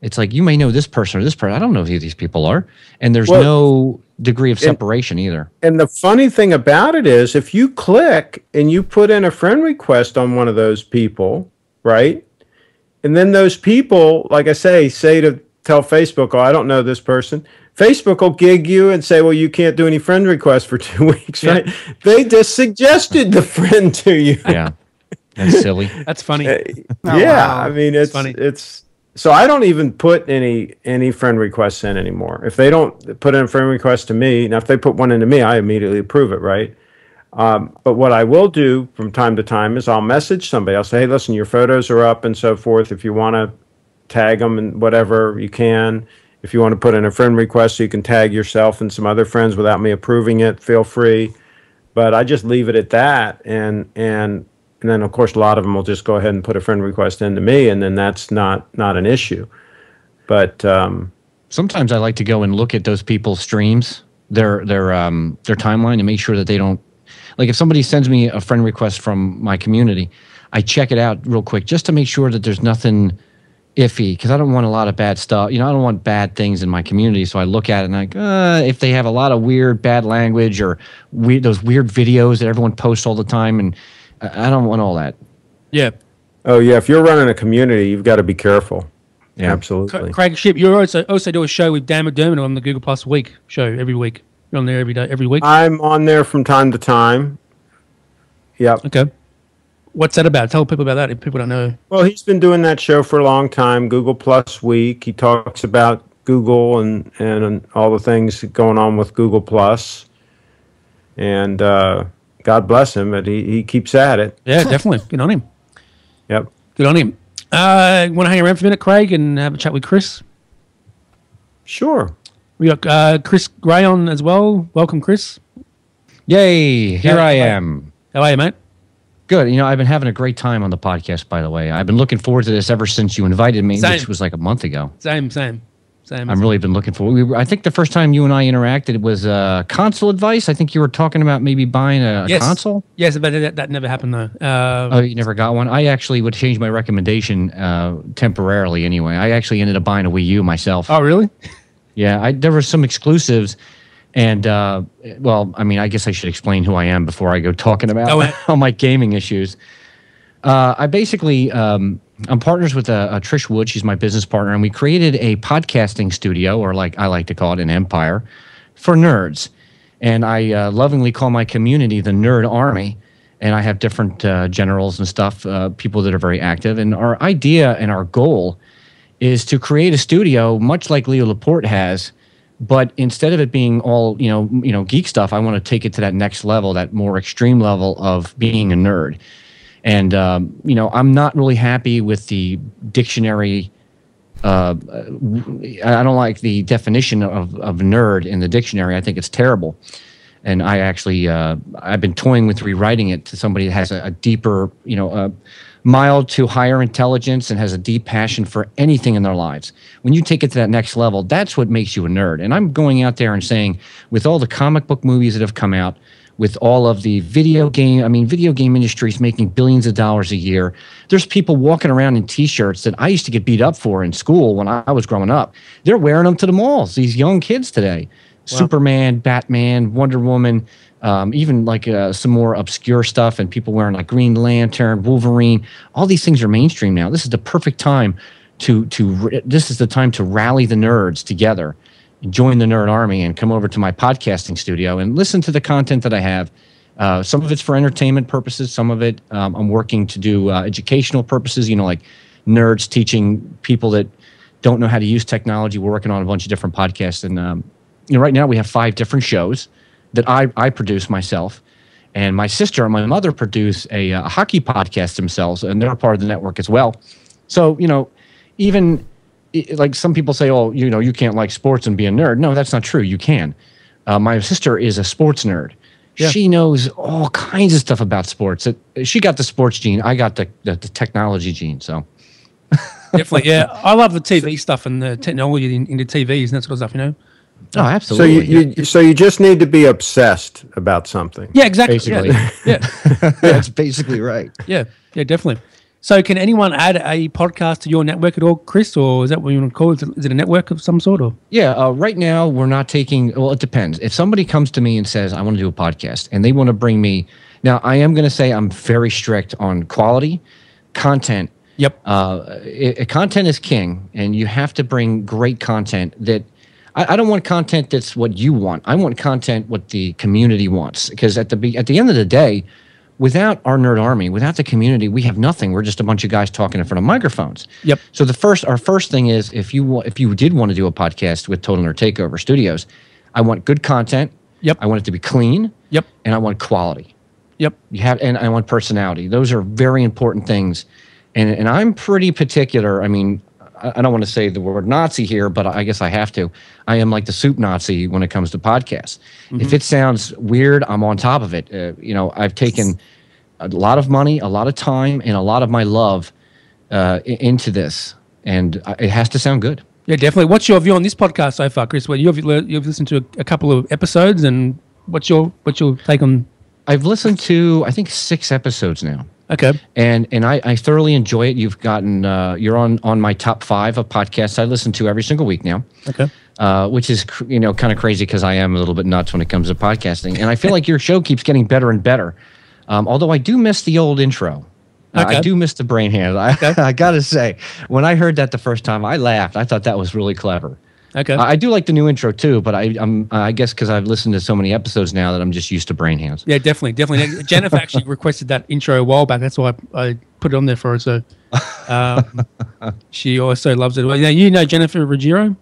It's like you may know this person or this person. I don't know who these people are, and there's Well, no degree of separation either. and the funny thing about it is if you click and you put in a friend request on one of those people, right? And then those people, like I say, say to tell Facebook, "Oh, I don't know this person." Facebook will gig you and say, "Well, you can't do any friend requests for (laughs) two weeks, right?" They just suggested the friend to you. Yeah, that's silly. (laughs) That's funny. Uh, Oh, yeah, wow. I mean it's funny. it's so I don't even put any any friend requests in anymore. If they don't put in a friend request to me, now if they put one into me, I immediately approve it, right? Um, but what I will do from time to time is I'll message somebody. I'll say, "Hey, listen, your photos are up and so forth. If you want to tag them and whatever, you can. If you want to put in a friend request, so you can tag yourself and some other friends without me approving it. Feel free." But I just leave it at that, and and and then of course a lot of them will just go ahead and put a friend request into me, and then that's not not an issue. But um, Sometimes I like to go and look at those people's streams, their their um their timeline, to make sure that they don't like if somebody sends me a friend request from my community, I check it out real quick just to make sure that there's nothing iffy because I don't want a lot of bad stuff. You know, I don't want bad things in my community. So I look at it and like, uh, if they have a lot of weird, bad language or weird, those weird videos that everyone posts all the time, and I I don't want all that. Yeah. oh yeah, if you're running a community, you've got to be careful. Yeah. Absolutely. Cra- Craig Ship, you also also do a show with Dan McDermott on the Google Plus Week show every week. You're on there every day, every week. I'm on there from time to time. Yep. Okay. What's that about? Tell people about that if people don't know. Well, he's been doing that show for a long time. Google Plus Week. He talks about Google and and all the things going on with Google Plus. And uh, God bless him, but he, he keeps at it. Yeah, definitely. Good on him. Yep. Good on him. Uh, want to hang around for a minute, Craig, and have a chat with Chris? Sure. We got uh, Chris Grey on as well. Welcome, Chris. Yay! Here I am. How are you, mate? Good. You know, I've been having a great time on the podcast. By the way, I've been looking forward to this ever since you invited me, Same. which was like a month ago. Same, same, same. I've really been looking forward. We were, I think the first time you and I interacted was uh, console advice. I think you were talking about maybe buying a, a Yes. console. Yes, but that, that never happened though. Uh, Oh, you never got one. I actually would change my recommendation uh, temporarily. Anyway, I actually ended up buying a Wii U myself. oh, really? Yeah, I, there were some exclusives, and uh, well, I mean, I guess I should explain who I am before I go talking about Oh, (laughs) all my gaming issues. Uh, I basically um, I'm partners with uh, uh, Trish Wood. She's my business partner, and we created a podcasting studio, or like I like to call it, an empire for nerds. And I uh, lovingly call my community the Nerd Army. And I have different uh, generals and stuff, uh, people that are very active. And our idea and our goal is to create a studio much like Leo Laporte has, but instead of it being all you know, you know, geek stuff, I want to take it to that next level, that more extreme level of being a nerd. And um, you know, I'm not really happy with the dictionary. Uh, I don't like the definition of, of nerd in the dictionary. I think it's terrible. And I actually, uh, I've been toying with rewriting it to somebody that has a, a deeper, you know, uh, mild to higher intelligence and has a deep passion for anything in their lives. When you take it to that next level, that's what makes you a nerd. And I'm going out there and saying, with all the comic book movies that have come out, with all of the video game, I mean, video game industry is making billions of dollars a year. There's people walking around in T-shirts that I used to get beat up for in school when I was growing up. They're wearing them to the malls. These young kids today, Superman, Batman, Wonder Woman, um, even like uh, some more obscure stuff, and people wearing like Green Lantern, Wolverine. All these things are mainstream now. This is the perfect time to to. This is the time to rally the nerds together join the nerd army and come over to my podcasting studio and listen to the content that I have. Uh, some of it's for entertainment purposes. Some of it um, I'm working to do uh, educational purposes. You know, like nerds teaching people that don't know how to use technology. We're working on a bunch of different podcasts, and um, you know, right now we have five different shows that I I produce myself. And my sister and my mother produce a, uh hockey podcast themselves, and they're a part of the network as well. So you know, even like some people say, oh, you know, you can't like sports and be a nerd. No, that's not true. You can. Uh, my sister is a sports nerd. Yeah. She knows all kinds of stuff about sports. It, she got the sports gene. I got the, the, the technology gene. So (laughs) Definitely, yeah. I love the TV stuff and the technology in, the TVs and that sort of stuff. You know. Oh, So absolutely. you, you so you just need to be obsessed about something. Yeah, exactly. Basically. Yeah, yeah, (laughs) that's basically right. yeah, yeah, definitely. So, can anyone add a podcast to your network at all, Chris, or is that what you want to call it? Is it a network of some sort, or Yeah, uh, right now we're not taking. Well, it depends. If somebody comes to me and says, "I want to do a podcast," and they want to bring me, now I am going to say I'm very strict on quality, content. Yep. Uh, i i- content is king, and you have to bring great content. That I, I don't want content that's what you want. I want content what the community wants. Because at the be- at the end of the day, without our nerd army, without the community, we have nothing. We're just a bunch of guys talking in front of microphones. Yep. So the first, our first thing is if you if you did want to do a podcast with Total Nerd Takeover Studios, I want good content. Yep. I want it to be clean. Yep. And I want quality. Yep. You have, and I want personality. Those are very important things. And and I'm pretty particular. I mean, I, don't want to say the word Nazi here, but I guess I have to. I am like the soup Nazi when it comes to podcasts. If it sounds weird, I'm on top of it. Uh, you know, I've taken a lot of money, a lot of time, and a lot of my love uh, into this, and it has to sound good. Yeah, definitely. What's your view on this podcast so far, Chris? Well, you've you've listened to a, a couple of episodes, and what's your what's your take on? I've listened to I think six episodes now. Okay, and and I, I thoroughly enjoy it. You've gotten uh, you're on on my top five of podcasts I listen to every single week now, okay, uh, which is cr- you know kind of crazy because I am a little bit nuts when it comes to podcasting, and I feel like your show keeps getting better and better. Um, although I do miss the old intro. Uh, Okay. I do miss the brain hand. I, (laughs) I gotta say, when I heard that the first time, I laughed. I thought that was really clever. Okay. I I do like the new intro too, but I, I'm I guess because I've listened to so many episodes now that I'm just used to brain hands. yeah, definitely, definitely. (laughs) Jennifer actually requested that intro a while back. That's why I, I put it on there for her. So um, (laughs) she also loves it. Well, now you know Jennifer Ruggiero.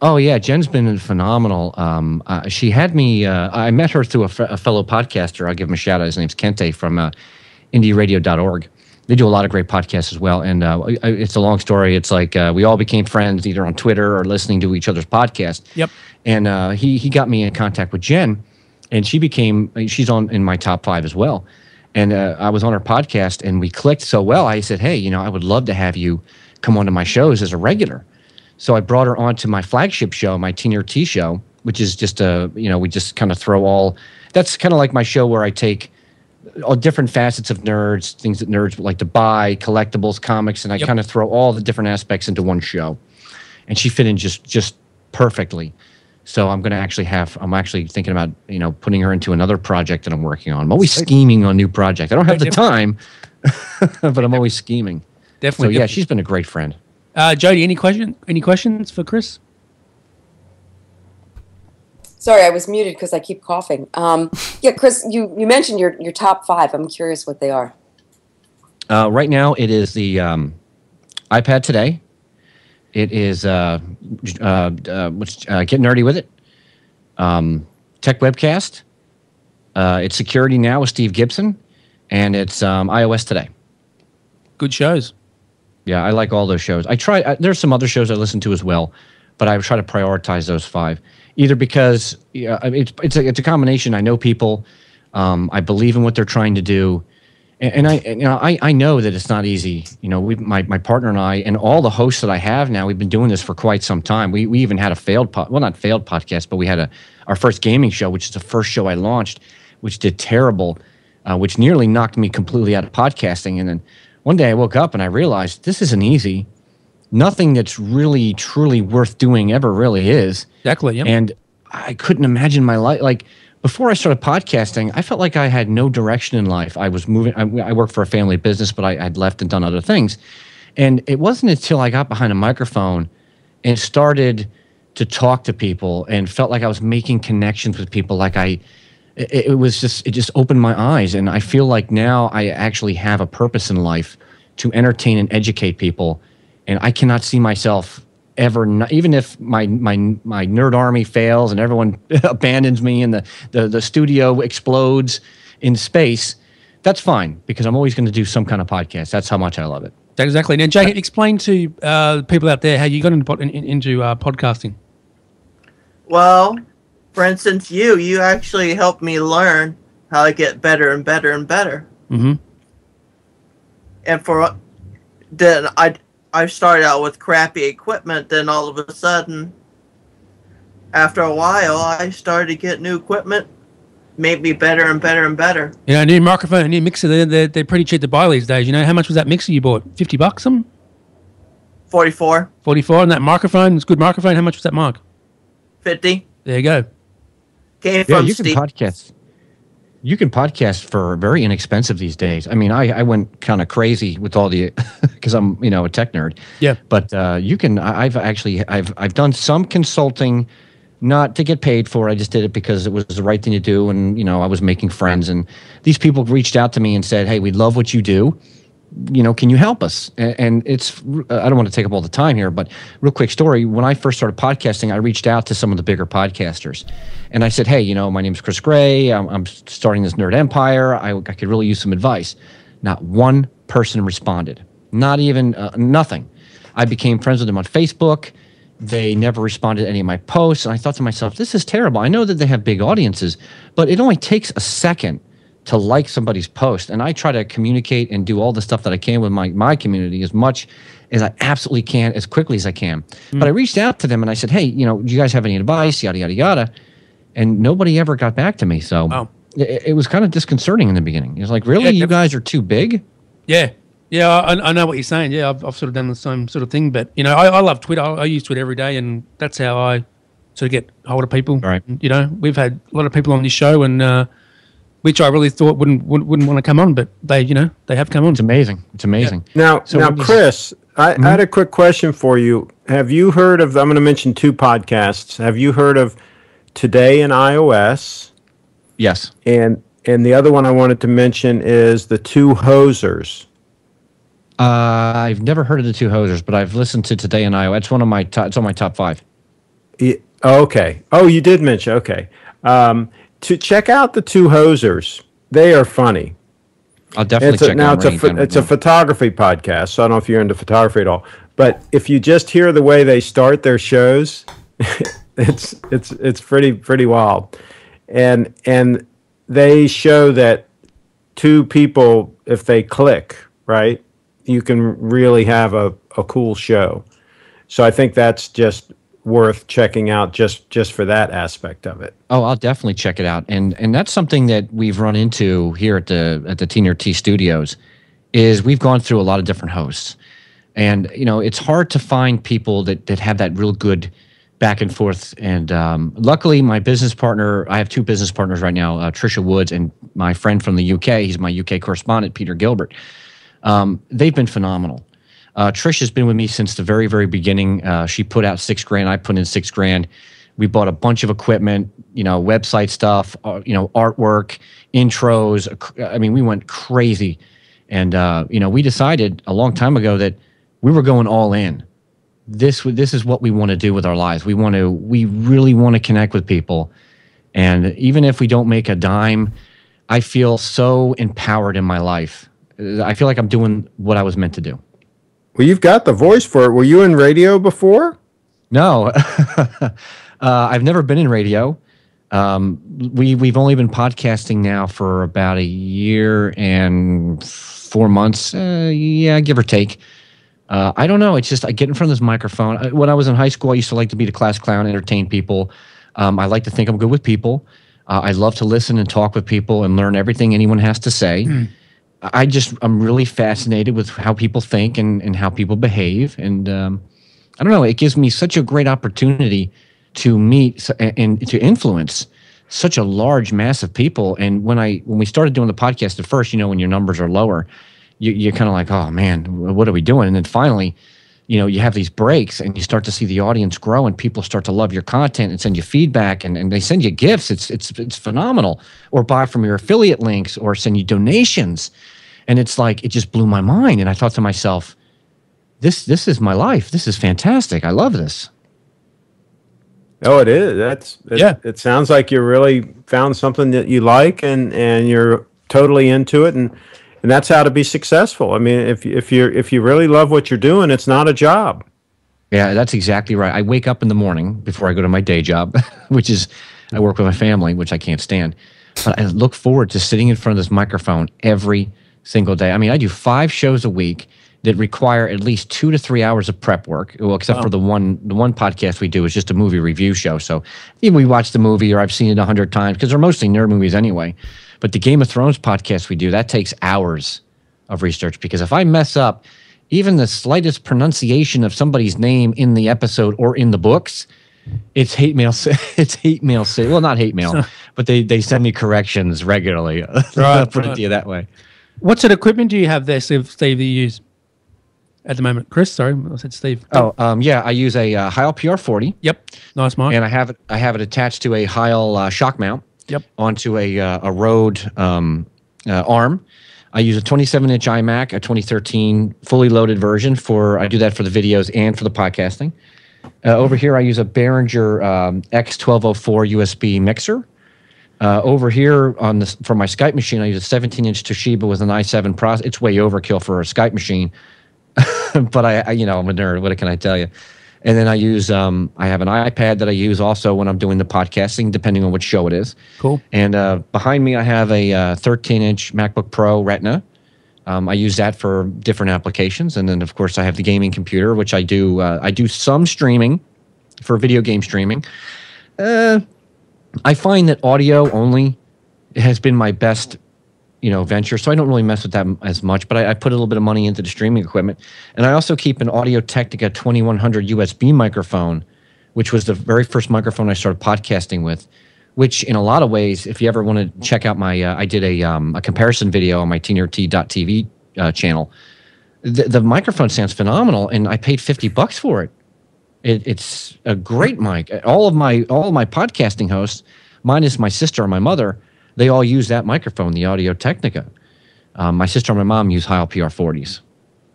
Oh yeah, Jen's been phenomenal. Um, uh, she had me. Uh, I met her through a, f- a fellow podcaster. I'll give him a shout out. His name's Kente from uh, IndieRadio.org. They do a lot of great podcasts as well. And uh, it's a long story. It's like uh, we all became friends either on Twitter or listening to each other's podcast. Yep. And uh, he he got me in contact with Jen, and she became she's on in my top five as well. And uh, I was on her podcast, and we clicked so well. I said, "Hey, you know, I would love to have you come onto my shows as a regular." So I brought her on to my flagship show, my TNT show, which is just a you know we just kind of throw all. That's kind of like my show where I take all different facets of nerds, things that nerds would like to buy, collectibles, comics, and I Yep. kind of throw all the different aspects into one show. And she fit in just just perfectly. So I'm going to actually have. I'm actually thinking about you know putting her into another project that I'm working on. I'm always scheming on new projects. I don't have the time, (laughs) but I'm always scheming. So Definitely. yeah, definitely. she's been a great friend. Uh, Jody, any question? Any questions for Chris? Sorry, I was muted because I keep coughing. Um, yeah, Chris, you, you mentioned your, your top five. I'm curious what they are. Uh, right now, it is the um, iPad today. It is uh, uh, uh, uh, get nerdy with it. Um, Tech Webcast. Uh, it's Security Now with Steve Gibson, and it's um, iOS today. Good shows. Yeah, I like all those shows. I try. I, there's some other shows I listen to as well, but I try to prioritize those five. Either because yeah, it's it's a, it's a combination. I know people. Um, I believe in what they're trying to do, and, and I and, you know I, I know that it's not easy. You know, we my my partner and I and all the hosts that I have now. We've been doing this for quite some time. We we even had a failed pod, well not failed podcast, but we had a our first gaming show, which is the first show I launched, which did terrible, uh, which nearly knocked me completely out of podcasting. And then one day I woke up and I realized this isn't easy. Nothing that's really truly worth doing ever really is. Exactly. Yep. And I couldn't imagine my life. Like before I started podcasting, I felt like I had no direction in life. I was moving, I, I worked for a family business, but I, I'd left and done other things. And it wasn't until I got behind a microphone and started to talk to people and felt like I was making connections with people. Like I, it, it was just, it just opened my eyes. And I feel like now I actually have a purpose in life to entertain and educate people. And I cannot see myself ever not, even if my my my nerd army fails and everyone (laughs) abandons me and the, the the studio explodes in space that's fine because i'm always going to do some kind of podcast that's how much i love it Exactly. Now, Jake, explain to uh, people out there how you got into, in, in- into uh, podcasting. Well, for instance, you you actually helped me learn how to get better and better and better. Mm-hmm. And for then I I started out with crappy equipment. Then all of a sudden, after a while, I started to get new equipment, made me better and better and better. You know, a new microphone, a new mixer, they're, they're, they're pretty cheap to buy these days. You know, how much was that mixer you bought? 50 bucks, something? Forty four, 44 And that microphone, it's a good microphone. How much was that mic? fifty There you go. came yeah from you can Steve. podcast you can podcast for very inexpensive these days. I mean i, I went kind of crazy with all the (laughs) because i'm you know a tech nerd. Yeah. but uh, you can I- i've actually i've i've done some consulting not to get paid for i just did it because it was the right thing to do and you know i was making friends. And these people reached out to me and said hey we love what you do you know can you help us? And, it's i don't want to take up all the time here but real quick story. When i first started podcasting i reached out to some of the bigger podcasters. And i said hey you know my name is chris grey. I'm, I'm starting this nerd empire. I, I could really use some advice. Not one person responded. Not even uh, nothing. I became friends with them on facebook. They never responded to any of my posts. And i thought to myself this is terrible. I know that they have big audiences but it only takes a second to like somebody's post and i try to communicate and do all the stuff that i can with my, my community as much as i absolutely can as quickly as i can but i reached out to them and i said hey you know do you guys have any advice yada yada yada and nobody ever got back to me so Wow. it, it was kind of disconcerting in the beginning it was like really Yeah, you guys are too big Yeah. Yeah, I, I know what you're saying. Yeah, I've, I've sort of done the same sort of thing. But, you know, I, I love Twitter. I, I use Twitter every day, and that's how I sort of get hold of people. Right. You know, we've had a lot of people on this show, and uh, which I really thought wouldn't wouldn't, wouldn't want to come on, but they, you know, they have come on. it's amazing it's amazing Now, So now, when you- Chris, I, I had a quick question for you. Have you heard of? I'm going to mention two podcasts. Have you heard of Today in iOS? Yes. And and the other one I wanted to mention is the Two Hosers. Uh, I've never heard of the two hosers, but I've listened to Today in iOS. It's one of my top, it's on my top five. Ye- oh, okay. Oh, you did mention. Okay. Um, to check out the Two Hosers, they are funny. I'll definitely It's a, check now it's a it's a photography podcast, so I don't know if you're into photography at all. But if you just hear the way they start their shows, (laughs) it's it's it's pretty pretty wild, and and they show that two people, if they click right, you can really have a, a cool show. So I think that's just worth checking out just just for that aspect of it. Oh, I'll definitely check it out. And and that's something that we've run into here at the at the TNT Studios is we've gone through a lot of different hosts. And you know, it's hard to find people that that have that real good back and forth. And um, luckily, my business partner, I have two business partners right now, uh, Trisha Woods and my friend from the UK. He's my UK correspondent, Peter Gilbert. Um, they've been phenomenal. Uh, Trish has been with me since the very, very beginning. Uh, she put out six grand. I put in six grand. We bought a bunch of equipment, you know, website stuff, uh, you know, artwork, intros. I mean, we went crazy, and uh, you know, we decided a long time ago that we were going all in. This this is what we want to do with our lives. We want to we really want to connect with people, and even if we don't make a dime, I feel so empowered in my life. I feel like I'm doing what I was meant to do. Well, you've got the voice for it. Were you in radio before? No, (laughs) uh, I've never been in radio. Um, we we've only been podcasting now for about a year and four months. Uh, yeah, give or take. Uh, I don't know. It's just I get in front of this microphone. I, when I was in high school, I used to like to be the class clown, entertain people. Um, I like to think I'm good with people. Uh, I love to listen and talk with people and learn everything anyone has to say. I just I'm really fascinated with how people think and and how people behave, and um, I don't know. It gives me such a great opportunity to meet and, to influence such a large mass of people. And when I when we started doing the podcast at first, you know, when your numbers are lower, you, you're kind of like, oh man, what are we doing? And then finally, you know, you have these breaks and you start to see the audience grow and people start to love your content and send you feedback and, and they send you gifts. It's it's it's phenomenal. Or buy from your affiliate links or send you donations. And it's like it just blew my mind. And I thought to myself, this this is my life. This is fantastic. I love this. Oh, it is. That's it, Yeah. It sounds like you really found something that you like, and and you're totally into it, and and that's how to be successful. I mean, if if you if you really love what you're doing, it's not a job. Yeah, that's exactly right. I wake up in the morning before I go to my day job, (laughs) which is I work with my family, which I can't stand. But I look forward to sitting in front of this microphone every single day. I mean, I do five shows a week that require at least two to three hours of prep work. Well, except for the one the one podcast we do is just a movie review show. So either we watch the movie or I've seen it a hundred times because they're mostly nerd movies anyway. But the Game of Thrones podcast we do that takes hours of research because if I mess up even the slightest pronunciation of somebody's name in the episode or in the books, it's hate mail. (laughs) It's hate mail. Well, not hate mail, (laughs) but they they send me corrections regularly. (laughs) I'll put it right. to you that way. What sort of equipment do you have there, Steve, Steve that you use at the moment? Chris, sorry, I said Steve. Oh, um, yeah, I use a uh, Heil PR40, Yep. Nice, Mark. and I have it. I have it attached to a Heil uh, shock mount. Yep. Onto a uh, a Rode um, uh, arm. I use a 27 inch iMac, a 2013 fully loaded version for. I do that for the videos and for the podcasting. Uh, over here, I use a Behringer um, X1204 USB mixer. Uh, over here on this for my Skype machine, I use a 17 inch Toshiba with an i7 process. It's way overkill for a Skype machine, (laughs) but I, I, you know, I'm a nerd. What can I tell you? And then I use, um, I have an iPad that I use also when I'm doing the podcasting, depending on which show it is. Cool. And uh, behind me, I have a uh, 13 inch MacBook Pro Retina. Um, I use that for different applications, and then of course I have the gaming computer, which I do. Uh, I do some streaming for video game streaming. Uh, I find that audio only has been my best, you know, venture. So I don't really mess with that as much. But I, I put a little bit of money into the streaming equipment, and I also keep an Audio Technica 2100 USB microphone, which was the very first microphone I started podcasting with. Which, in a lot of ways, if you ever want to check out my, uh, I did a um, a comparison video on my teenert.tv uh, channel. the, the microphone sounds phenomenal, and I paid fifty bucks for it. it. It's a great mic. All of my all of my podcasting hosts, minus my sister and my mother, they all use that microphone, the Audio Technica. Um, my sister and my mom use Heil PR40s.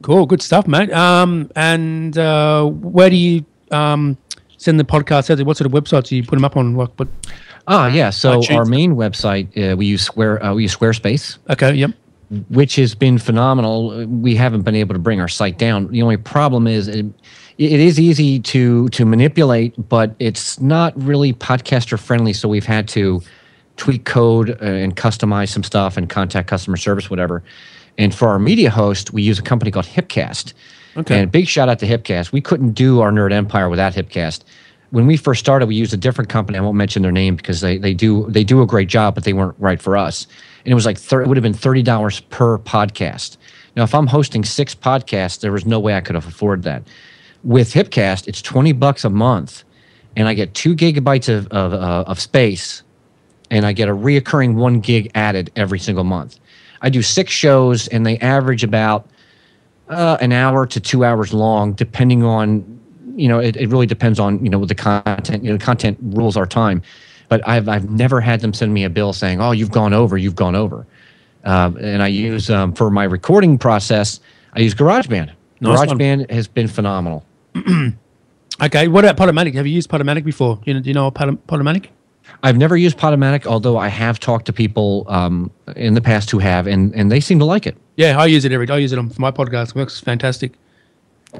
Cool, good stuff, mate. Um, and uh, where do you um, send the podcast out? What sort of websites do you put them up on? What? what? Ah, yeah. So iTunes. our main website, uh, we use Square, uh, we use Squarespace. Okay, yep. which has been phenomenal. We haven't been able to bring our site down. The only problem is it, it is easy to to manipulate, but it's not really podcaster friendly. So we've had to tweak code uh, and customize some stuff and contact customer service, whatever. And for our media host, we use a company called Hipcast. Okay. And big shout out to Hipcast. We couldn't do our Nerd Empire without Hipcast. When we first started, we used a different company. I won't mention their name because they, they do they do a great job, but they weren't right for us. And it was like thir- it would have been thirty dollars per podcast. Now, if I'm hosting six podcasts, there was no way I could have afforded that. With Hipcast, it's twenty bucks a month, and I get two gigabytes of of, uh, of space, and I get a reoccurring one gig added every single month. I do six shows, and they average about uh, an hour to two hours long, depending on, you know, it, it really depends on, you know, the content. You know, the content rules our time. But I've I've never had them send me a bill saying, "Oh, you've gone over, you've gone over." Um, and I use um, for my recording process, I use GarageBand. Nice one. GarageBand has been phenomenal. (clears throat) Okay, what about Podomatic? Have you used Podomatic before? Do you know, do you know Pod- Podomatic? I've never used Podomatic, although I have talked to people um, in the past who have, and and they seem to like it. Yeah, I use it every day. I use it on my podcast. It works fantastic.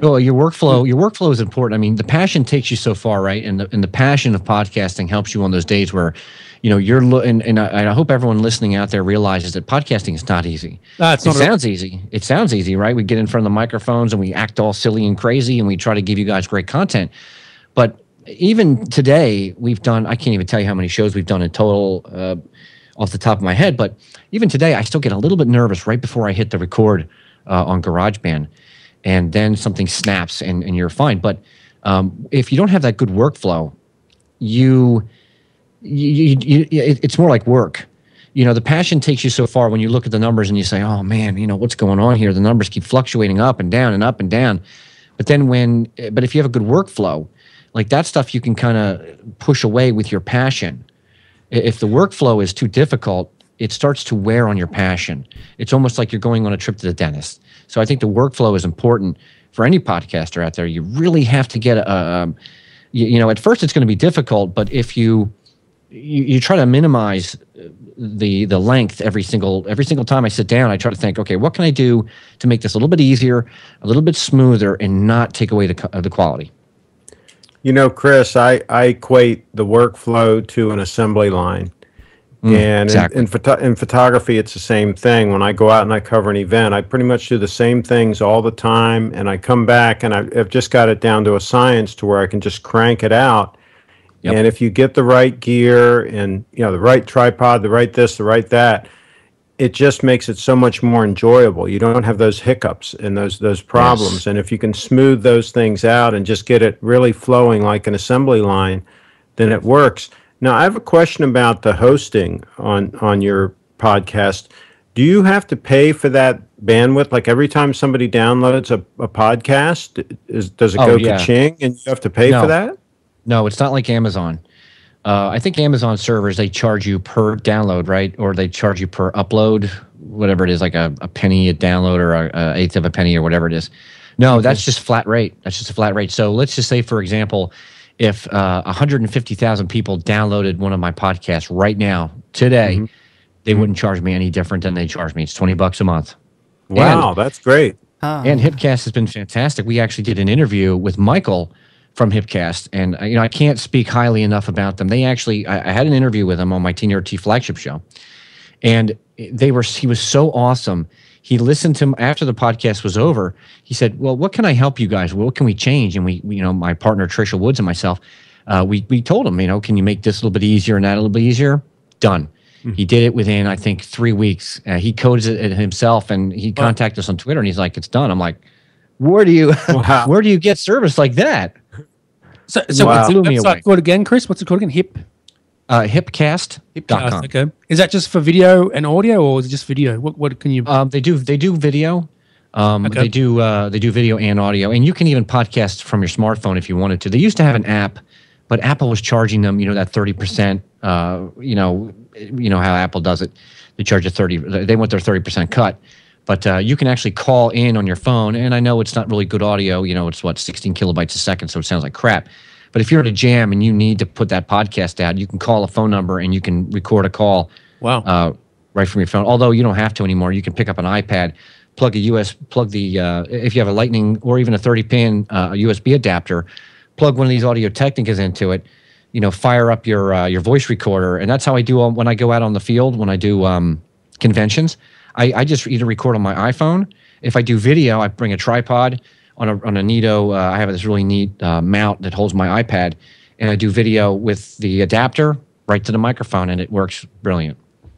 Well, your workflow, your workflow is important. I mean, the passion takes you so far, right? And the and the passion of podcasting helps you on those days where, you know, you're lo- and, and I, I hope everyone listening out there realizes that podcasting is not easy. It's it not sounds easy. It sounds easy, right? We get in front of the microphones and we act all silly and crazy, and we try to give you guys great content. But even today, we've done. I can't even tell you how many shows we've done in total. Uh, off the top of my head, but even today, I still get a little bit nervous right before I hit the record uh, on GarageBand, and then something snaps and, and you're fine. But um, if you don't have that good workflow, you, you, you, you it, it's more like work. You know, the passion takes you so far when you look at the numbers and you say, "Oh man, you know what's going on here? The numbers keep fluctuating up and down and up and down." But then when, but if you have a good workflow, like that stuff, you can kind of push away with your passion if the workflow is too difficult, it starts to wear on your passion. It's almost like you're going on a trip to the dentist. So I think the workflow is important for any podcaster out there. You really have to get a, um, you, you know, at first it's going to be difficult, but if you, you you try to minimize uh, the the length every single every single time I sit down, I try to think, okay, what can I do to make this a little bit easier, a little bit smoother, and not take away the uh, the quality. You know, Chris, I, I equate the workflow to an assembly line. Mm, and in, exactly. in, photo- in photography, it's the same thing. When I go out and I cover an event, I pretty much do the same things all the time. And I come back and I, I've just got it down to a science to where I can just crank it out. Yep. And if you get the right gear and you know the right tripod, the right this, the right that, it just makes it so much more enjoyable. You don't have those hiccups and those those problems. And if you can smooth those things out and just get it really flowing like an assembly line, then it works. Now I have a question about the hosting on on your podcast. Do you have to pay for that bandwidth? Like every time somebody downloads a, a podcast, is, does it Oh, go yeah. ka-ching and you have to pay No. for that? No, it's not like Amazon. Uh, I think Amazon servers they charge you per download, right? Or they charge you per upload, whatever it is, like a, a penny a download or a, a eighth of a penny or whatever it is. No, that's just flat rate. That's just a flat rate. So let's just say, for example, if uh, 150,000 people downloaded one of my podcasts right now today, they wouldn't charge me any different than they charge me. It's 20 bucks a month. Wow, that's great. And Hipcast has been fantastic. We actually did an interview with Michael from Hipcast, and uh, you know I can't speak highly enough about them. They actually, I, I had an interview with him on my TNT flagship show, and they were he was so awesome. He listened to after the podcast was over. He said, "Well, what can I help you guys? What can we change?" And we, we you know, my partner Trisha Woods and myself, uh, we we told him, you know, can you make this a little bit easier and that a little bit easier? Done. He did it within, I think, three weeks. Uh, he codes it himself, and he contacted us on Twitter, and he's like, "It's done." I'm like, "Where do you, Wow. (laughs) where do you get service like that?" So, so Wow. what's the Blew me away. website called again, Chris? What's it called again? Hip. Uh, hipcast.com. Okay. Is that just for video and audio, or is it just video? What what can you? Um, they do they do video. Um, Okay. They do uh, they do video and audio, and you can even podcast from your smartphone if you wanted to. They used to have an app, but Apple was charging them, you know, that thirty percent. Uh, you know, you know how Apple does it. They charge a thirty. They want their thirty percent cut. But uh, you can actually call in on your phone, and I know it's not really good audio. You know, it's what sixteen kilobytes a second, so it sounds like crap. But if you're at a jam and you need to put that podcast out, you can call a phone number and you can record a call Wow. uh, right from your phone. Although you don't have to anymore. You can pick up an iPad, plug a US, plug the uh, if you have a Lightning or even a 30 pin uh, USB adapter, plug one of these Audio Technicas into it. You know, fire up your uh, your voice recorder, and that's how I do when I go out on the field when I do um, conventions. I, I just either record on my iPhone. If I do video, I bring a tripod on a on a Nito. Uh, I have this really neat uh, mount that holds my iPad, and I do video with the adapter right to the microphone, and it works brilliant.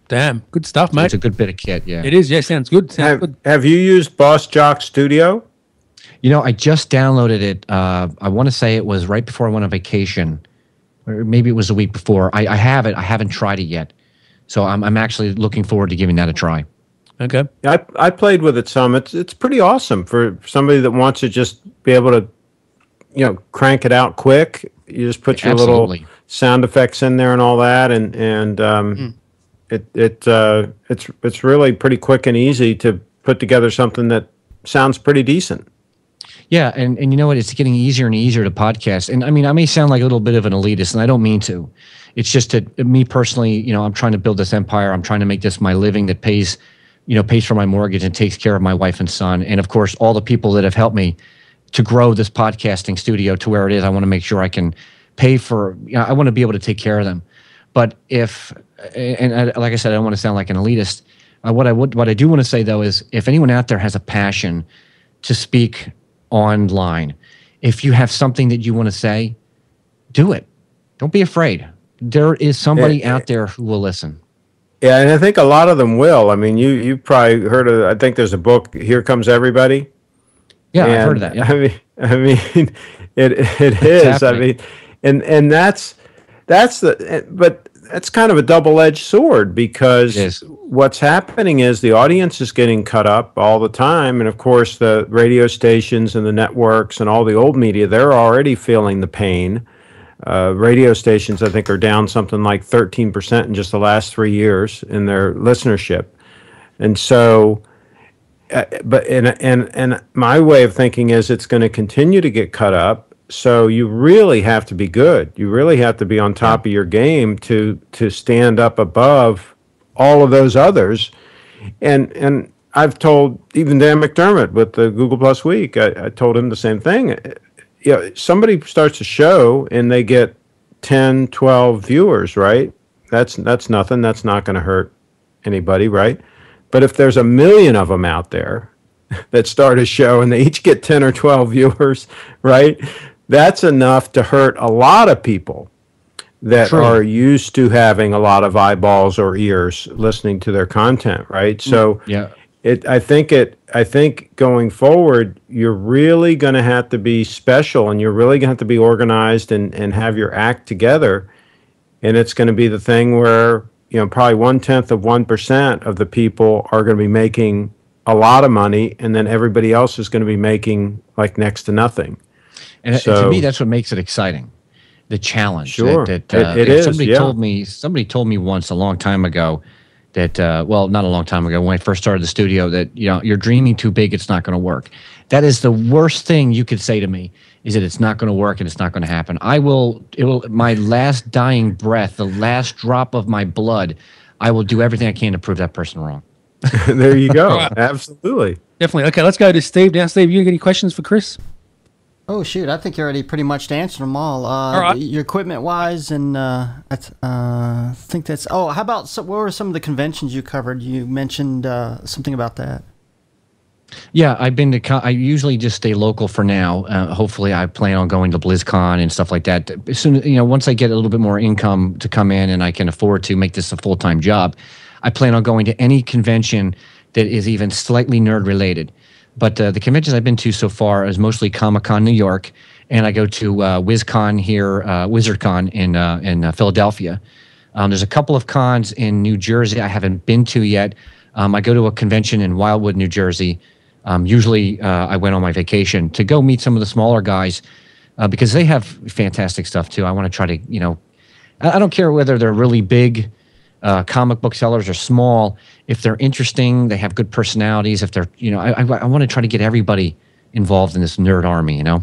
Damn. Good stuff, So mate. it's a good bit of kit, yeah. It is. Yeah. Sounds good. Sounds Have, good. have you used Boss Jock Studio? You know, I just downloaded it. Uh, I want to say it was right before I went on vacation, or maybe it was a week before. I, I have it. I haven't tried it yet, so I'm I'm actually looking forward to giving that a try. Okay. I I played with it some. It's it's pretty awesome for somebody that wants to just be able to, you know, crank it out quick. You just put your Absolutely. little sound effects in there and all that, and and um, it it uh, it's it's really pretty quick and easy to put together something that sounds pretty decent. Yeah, and, and you know what? It's getting easier and easier to podcast. And I mean, I may sound like a little bit of an elitist, and I don't mean to. It's just that me personally, you know, I'm trying to build this empire. I'm trying to make this my living that pays, you know, pays for my mortgage and takes care of my wife and son. And of course, all the people that have helped me to grow this podcasting studio to where it is. I want to make sure I can pay for, you know, I want to be able to take care of them. But if, and I, like I said, I don't want to sound like an elitist. Uh, what I would, what I do want to say though is, if anyone out there has a passion to speak online, if you have something that you want to say, do it. Don't be afraid. There is somebody Yeah, out there who will listen. Yeah, and I think a lot of them will. I mean, you you probably heard of. I think there's a book. Here comes everybody. Yeah, I've heard of that. Yeah. I mean, I mean, (laughs) it it is. I mean, and and that's that's the. But that's kind of a double edged sword because what's happening is the audience is getting cut up all the time, and of course the radio stations and the networks and all the old media they're already feeling the pain. Uh, radio stations, I think, are down something like 13% in just the last three years in their listenership. And so, uh, but and and and my way of thinking is it's going to continue to get cut up. So you really have to be good. You really have to be on top of your game to to stand up above all of those others. And and I've told even Dan McDermott with the Google Plus Week, I, I told him the same thing. You know, somebody starts a show and they get 10, 12 viewers, right? That's that's nothing. That's not going to hurt anybody, right? But if there's a million of them out there (laughs) that start a show and they each get 10 or 12 (laughs) viewers, right? That's enough to hurt a lot of people that True. are used to having a lot of eyeballs or ears listening to their content, right? So Yeah. it I think it I think going forward you're really going to have to be special and you're really going to have to be organized and and have your act together and it's going to be the thing where you know probably one tenth of one percent of the people are going to be making a lot of money and then everybody else is going to be making like next to nothing And, So- to me, that's what makes it exciting. The challenge. Sure. That, It- that, uh, it if Somebody yeah. told me. Somebody told me once a long time ago that. Uh, well, not a long time ago when I first started the studio. That you know you're dreaming too big. It's not going to work. That is the worst thing you could say to me. Is that it's not going to work and it's not going to happen. I will. It will. My last dying breath, the last drop of my blood. I will do everything I can to prove that person wrong. (laughs) there you go (laughs) absolutely Definitely. Okay, let's go to Steve. Now, Steve, you got any questions for Chris? Oh shoot! I think you already pretty much answered them all. Uh, All right. Your equipment wise, and uh, I th- uh, think that's. Oh, how about so, what were some of the conventions you covered? You mentioned uh, something about that. Yeah, I've been to. co- I usually just stay local for now. Uh, hopefully, I plan on going to BlizzCon and stuff like that. As soon as you know, once I get a little bit more income to come in and I can afford to make this a full time job, I plan on going to any convention that is even slightly nerd related. But uh, the conventions I've been to so far is mostly Comic Con New York, and I go to uh, WizCon here, uh, WizardCon in uh, in uh, Philadelphia. Um, there's a couple of cons in New Jersey I haven't been to yet. Um, I go to a convention in Wildwood, New Jersey Um, usually, uh, I went on my vacation to go meet some of the smaller guys because they have fantastic stuff too. I want to try to, you know, I, I don't care whether they're really big uh, comic book sellers are small. If they're interesting, they have good personalities. If they're, you know, I, I, I want to try to get everybody involved in this nerd army. You know.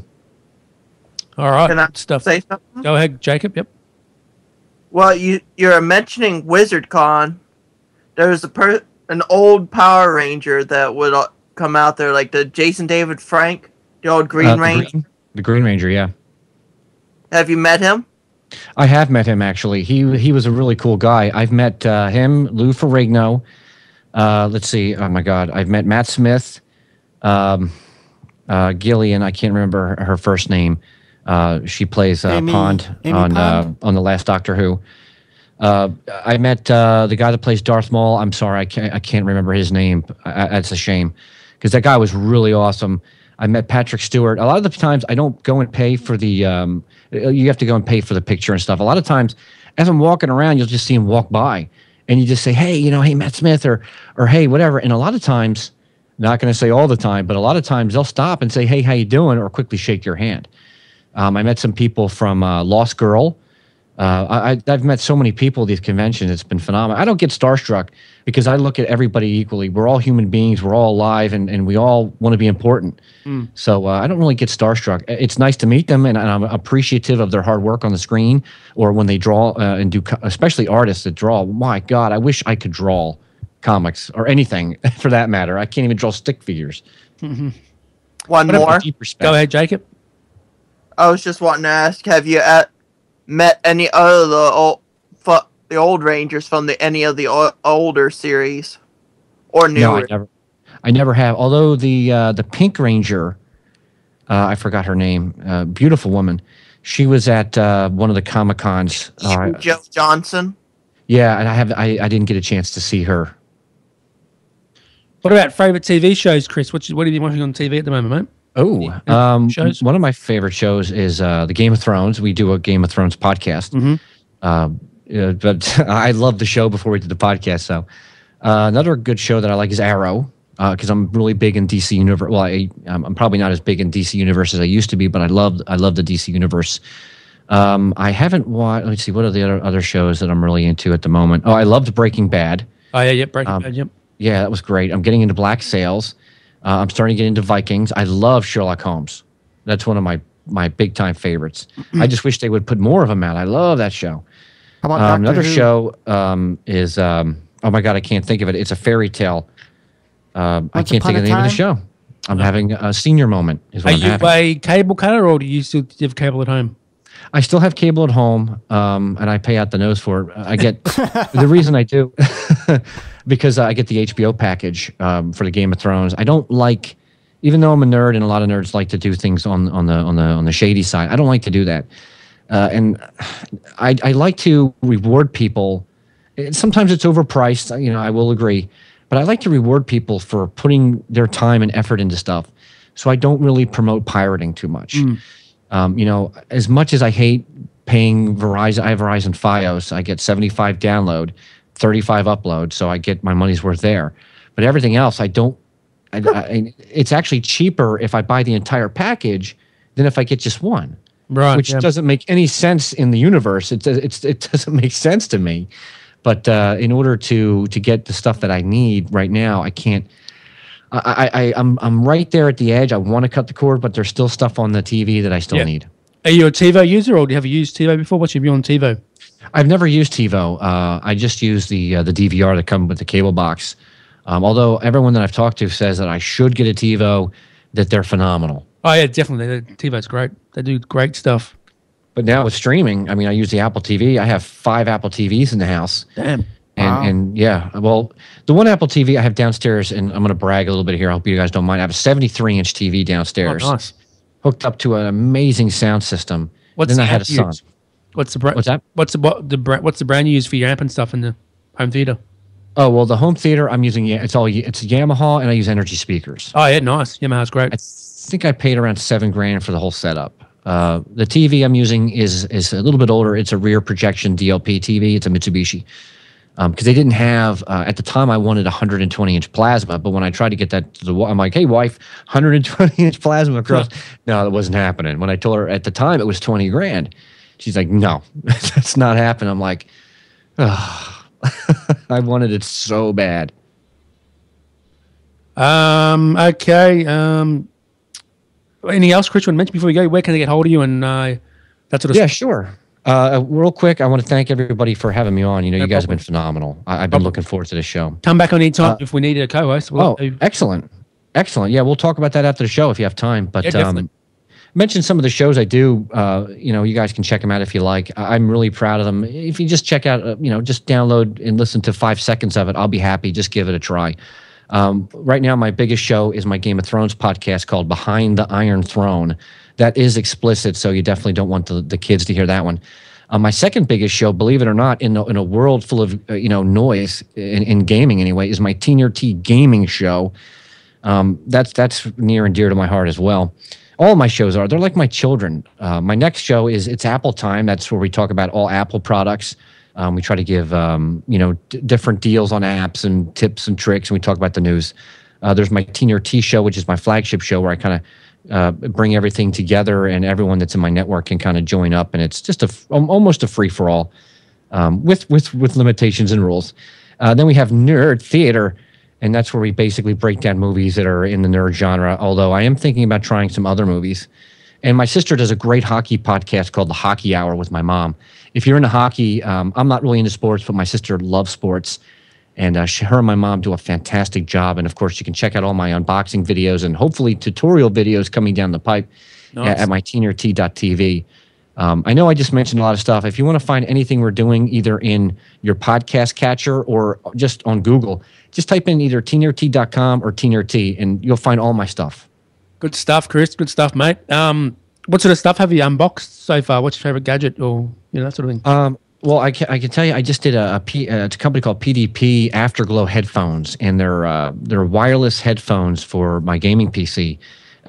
All right, Can I stuff. say something? Go ahead, Jacob. Yep. Well, you you're mentioning WizardCon. There's a per an old Power Ranger that would uh, come out there, like the Jason David Frank, the old Green Uh, the Ranger. Green- the Green Ranger, yeah. Have you met him? I have met him actually. He he was a really cool guy. I've met uh, him, Lou Ferrigno. Uh, let's see. Oh my God, I've met Matt Smith, um, uh, Gillian. I can't remember her, her first name. Uh, she plays uh, Amy- Pond Amy on Uh, Pond? on the last Doctor Who. Uh, I met uh, the guy that plays Darth Maul. I'm sorry, I can't I can't remember his name. I, I- that's a shame because that guy was really awesome. I met Patrick Stewart. A lot of the times, I don't go and pay for the. Um, you have to go and pay for the picture and stuff. A lot of times, as I'm walking around, you'll just see him walk by, and you just say, "Hey, you know, hey Matt Smith," or or "Hey, whatever." And a lot of times, not going to say all the time, but a lot of times they'll stop and say, "Hey, how you doing?" or quickly shake your hand. Um, I met some people from uh, Lost Girl. Uh, I, I- I've met so many people at these conventions. It's been phenomenal. I don't get starstruck because I look at everybody equally. We're all human beings. We're all alive, and, and we all want to be important. So uh, I don't really get starstruck. It's nice to meet them, and, and I'm appreciative of their hard work on the screen or when they draw uh, and do, co- especially artists that draw. My God, I wish I could draw comics or anything (laughs) for that matter. I can't even draw stick figures. One But more. Go ahead, Jacob. I was just wanting to ask: Have you at, met any other the old, fu- the old Rangers from the any of the o- older series or newer? No, I never. I never have. Although the uh, the Pink Ranger, uh, I forgot her name. Uh, beautiful woman. She was at uh, one of the Comic Cons. Uh, Joe Johnson. yeah, and I have. I, I didn't get a chance to see her. What about favorite TV shows, Chris? What, you- what are you watching on TV at the moment, mate? Oh, um, shows? one of my favorite shows is uh, the Game of Thrones. We do a Game of Thrones podcast. Mhm. Um, uh, but (laughs) I love the show before we did the podcast. So uh, another good show that I like is Arrow because I'm really big in DC universe. Well, I, I'm, I'm probably not as big in DC universe as I used to be, but I love I love the DC universe. Um, I haven't watched. Let's see, what are the other other shows that I'm really into at the moment? Oh, I loved Breaking Bad. Oh yeah, yep, Breaking Um, Bad, yep. Yeah, that was great. I'm getting into Black Sails. Uh, I'm starting to get into Vikings. I love Sherlock Holmes. That's one of my my big time favorites. (clears throat) I just wish they would put more of them out. I love that show. How about Um, another Who? show um, is um, oh my god, I can't think of it. It's a fairy tale. Um, I can't think of the a name of the show. I'm having a senior moment. Is Are I'm you having. a cable cutter or do you still have cable at home? I still have cable at home, um, and I pay out the nose for it. I get (laughs) the reason I do (laughs) because I get the HBO package um, for the Game of Thrones. I don't like, even though I'm a nerd, and a lot of nerds like to do things on on the on the on the shady side. I don't like to do that, uh, and I I like to reward people. Sometimes it's overpriced. You know, I will agree, but I like to reward people for putting their time and effort into stuff. So I don't really promote pirating too much. Um, you know, as much as I hate paying Verizon, I have Verizon FiOS. I get 75 download, 35 upload, so I get my money's worth there. But everything else, I don't. I, I, it's actually cheaper if I buy the entire package than if I get just one, Right. which yeah. doesn't make any sense in the universe. It does- it's it doesn't (laughs) make sense to me. But uh, in order to to get the stuff that I need right now, I can't. I, I, I I'm I'm right there at the edge. I want to cut the cord, but there's still stuff on the TV that I still Yeah. need. Are you a TiVo user or do you have you used TiVo before? What's your view on TiVo? I've never used TiVo. Uh, I just use the uh, the DVR that come with the cable box. Um, although everyone that I've talked to says that I should get a TiVo, that they're phenomenal. Oh yeah, definitely. The TiVo's great. They do great stuff. But now with streaming, I mean, I use the Apple TV. I have five Apple TVs in the house, Damn. And Wow. and yeah, well, the one Apple TV I have downstairs, and I'm going to brag a little bit here. I hope you guys don't mind. I have a 73 inch TV Oh, downstairs, nice. hooked up to an amazing sound system. What's then the I had a you son. use? What's the brand? What's that? What's the what the brand? What's the brand you use for your amp and stuff in the home theater? Oh well, the home theater I'm using. yeah, It's all it's Yamaha, and I use Energy speakers. Oh yeah, nice. Yamaha's great. I think I paid around seven grand for the whole setup. Uh, the TV I'm using is is a little bit older. It's a rear projection DLP TV. It's a Mitsubishi. Because they didn't have uh, at the time I wanted 120 inch plasma, but when I tried to get that to the I'm like, hey wife, 120 (laughs) inch plasma across. no, that wasn't happening. When I told her at the time it was 20 grand, she's like, no, (laughs) that's not happening. I'm like, oh, (laughs) I wanted it so bad. Um. Okay. Um. Anything else, Chris? To mention before we go? Where can they get hold of you and uh, that sort of Yeah, stuff? sure. Uh, real quick, I want to thank everybody for having me on. You know, No you guys problem. have been phenomenal. I, I've been looking forward to this show. Come back on any time Uh, if we needed a co-host. We'll Oh, excellent. Excellent. Yeah, we'll talk about that after the show if you have time. But Yeah, definitely. um, mention some of the shows I do. Uh, you know, you guys can check them out if you like. I- I'm really proud of them. If you just check out, uh, you know, just download and listen to five seconds of it, I'll be happy. Just give it a try. Um, right now, my biggest show is my Game of Thrones podcast called Behind the Iron Throne. That is explicit, so you definitely don't want the, the kids to hear that one. Uh, my second biggest show, believe it or not, in a, in a world full of uh, you know noise in, in gaming anyway, is my TNT gaming show. Um, that's that's near and dear to my heart as well. All my shows are. They're like my children. Uh, my next show is it's Apple Time. That's where we talk about all Apple products. Um, we try to give um, you know d- different deals on apps and tips and tricks, and we talk about the news. Uh, there's my TNT show, which is my flagship show, where I kind of uh, bring everything together, and everyone that's in my network can kind of join up, and it's just a almost a free for all um, with with with limitations and rules. Uh, then we have Nerd Theater, and that's where we basically break down movies that are in the nerd genre. Although I am thinking about trying some other movies. And my sister does a great hockey podcast called The Hockey Hour with my mom. If you're into hockey, um, I'm not really into sports, but my sister loves sports. And uh, she, her and my mom do a fantastic job. And of course, you can check out all my unboxing videos and hopefully tutorial videos coming down the pipe Nice. at, at my teenert.tv. Um, I know I just mentioned a lot of stuff. If you want to find anything we're doing either in your podcast catcher or just on Google, just type in either teenert.com or teenert and you'll find all my stuff. Good stuff, Chris. Good stuff, mate. Um, what sort of stuff have you unboxed so far? What's your favorite gadget or you know that sort of thing? Um, well, I can, I can tell you, I just did a, a, P, it's a company called PDP Afterglow headphones, and they're uh, they're wireless headphones for my gaming PC.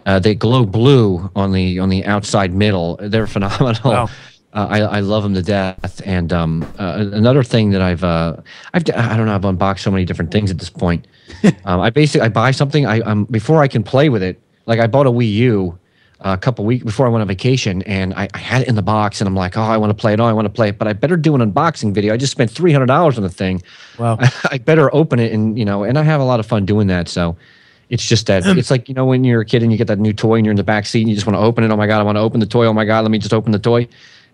Uh, they glow blue on the on the outside middle. They're (laughs) phenomenal. Wow. Uh, I, I love them to death. And um, uh, another thing that I've uh, I've d- I don't know I've unboxed so many different things at this point. (laughs) um, I basically I buy something I um, before I can play with it. Like I bought a Wii U a couple weeks before I went on vacation, and I, I had it in the box, and I'm like, oh, I want to play it. Oh, I want to play it, but I better do an unboxing video. I just spent three hundred dollars on the thing. Wow. (laughs) I better open it, and you know, and I have a lot of fun doing that. So. It's just that it's like you know when you're a kid and you get that new toy and you're in the back seat and you just want to open it. Oh my god, I want to open the toy. Oh my god, let me just open the toy.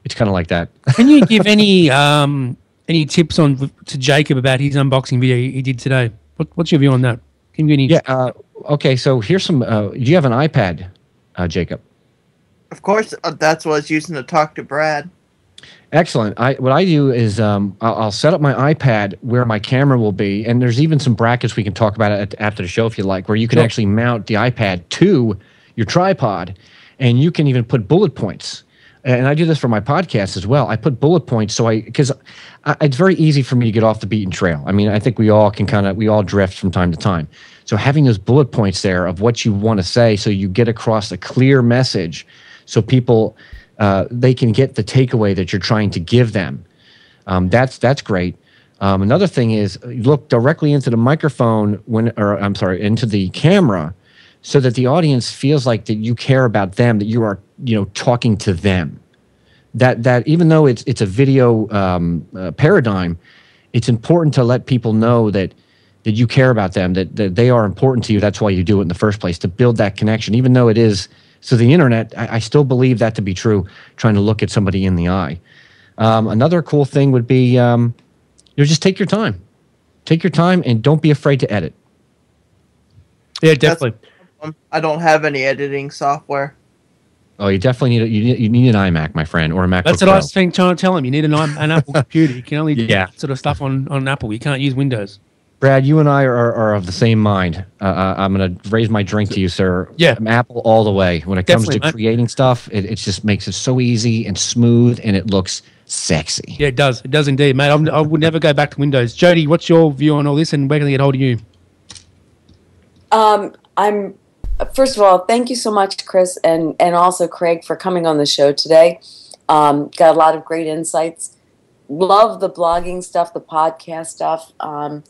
It's kind of like that. (laughs) Can you give any um any tips on to Jacob about his unboxing video he he did today? What, what's your view on that? Can you give any? Yeah. Uh, okay. So here's some. Uh, do you have an iPad, uh, Jacob? Of course, uh, that's what I was using to talk to Brad. Excellent. I what I do is um, I'll, I'll set up my iPad where my camera will be, and there's even some brackets we can talk about it at, after the show if you like, where you can Sure. actually mount the iPad to your tripod, and you can even put bullet points. And I do this for my podcast as well. I put bullet points so I because it's very easy for me to get off the beaten trail. I mean, I think we all can kind of we all drift from time to time. So having those bullet points there of what you want to say, so you get across a clear message, so people uh, they can get the takeaway that you're trying to give them. Um, that's that's great. Um, another thing is look directly into the microphone when, or I'm sorry, into the camera, so that the audience feels like that you care about them, that you are you know talking to them. That that even though it's it's a video um, uh, paradigm, it's important to let people know that that you care about them, that, that they are important to you. That's why you do it in the first place to build that connection, even though it is. So the internet, I, I still believe that to be true. Trying to look at somebody in the eye. Um, another cool thing would be, um, you know, just take your time, take your time, and don't be afraid to edit. Yeah, definitely. Um, I don't have any editing software. Oh, you definitely need a, you need, you need an iMac, my friend, or a MacBook That's what Pro. I was trying to tell him. You need an, an Apple (laughs) computer. You can only do Yeah. that sort of stuff on, on Apple. You can't use Windows. Brad, you and I are, are of the same mind. Uh, uh, I'm going to raise my drink to you, sir. Yeah. I'm Apple all the way. When it comes Definitely, to man. creating stuff, it, it just makes it so easy and smooth, and it looks sexy. Yeah, it does. It does indeed, mate. I'm, I would never go back to Windows. Jody, what's your view on all this, and where can they get hold of you? Um, I'm first of all, thank you so much, Chris, and and also Craig for coming on the show today. Um, got a lot of great insights. love the blogging stuff, the podcast stuff. Um,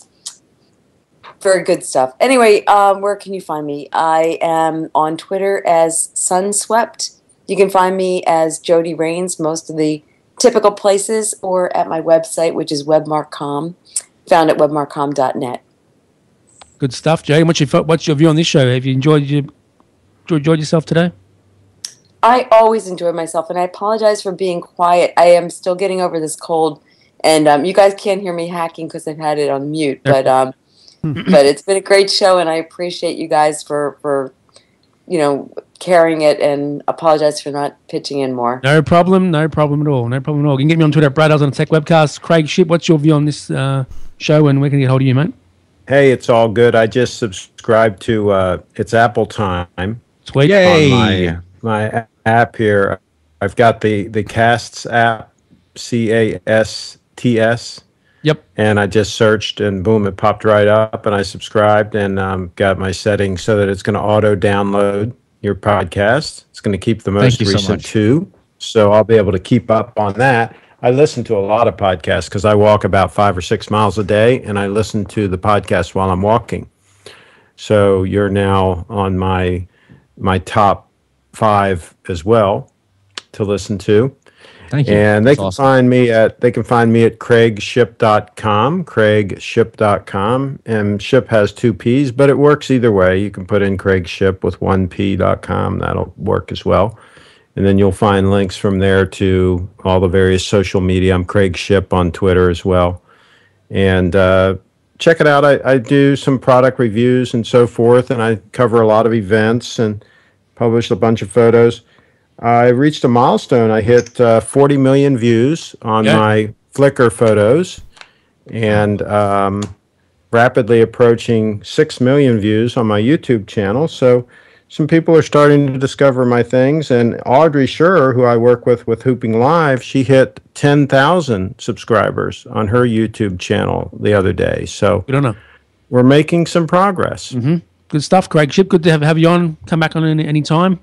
very good stuff. Anyway, um, where can you find me? I am on Twitter as Sunswept. You can find me as Jody Rains, most of the typical places, or at my website, which is webmarkcom, found at webmarkcom.net. Good stuff, Jay. What's your what's your view on this show? Have you enjoyed you enjoyed yourself today? I always enjoy myself, and I apologize for being quiet. I am still getting over this cold, and um, you guys can't hear me hacking because I've had it on mute. But um, but it's been a great show, and I appreciate you guys for for you know carrying it, and apologize for not pitching in more. No problem, no problem at all, no problem at all. You can get me on Twitter at Brad Ells on Tech Webcast. Craig Shipp, what's your view on this uh, show, and where can I get hold of you, mate? Hey, it's all good. I just subscribed to uh, it's Apple Time Sweet. on my my app here. I've got the the Casts app, C A S T S, Yep. and I just searched and boom, it popped right up, and I subscribed and um, got my settings so that it's going to auto download your podcast. It's going to keep the most you so recent two, so I'll be able to keep up on that. I listen to a lot of podcasts because I walk about five or six miles a day, and I listen to the podcast while I'm walking. So you're now on my my top five as well to listen to. Thank you. And they That's can awesome. find me at they can find me at craigship.com, craigship.com. And ship has two P's, but it works either way. You can put in craigship with one P.com. That'll work as well. And then you'll find links from there to all the various social media. I'm Craig Shipp on Twitter as well. And uh, check it out. I, I do some product reviews and so forth, and I cover a lot of events and publish a bunch of photos. I reached a milestone. I hit uh, 40 million views on Yeah. my Flickr photos and um, rapidly approaching 6 million views on my YouTube channel. So some people are starting to discover my things. And Audrey Schurer, who I work with with Hooping Live, she hit 10,000 subscribers on her YouTube channel the other day. So Good on her. we're making some progress. Good stuff, Craig Shipp. Good to have, have you on. Come back on any, any time.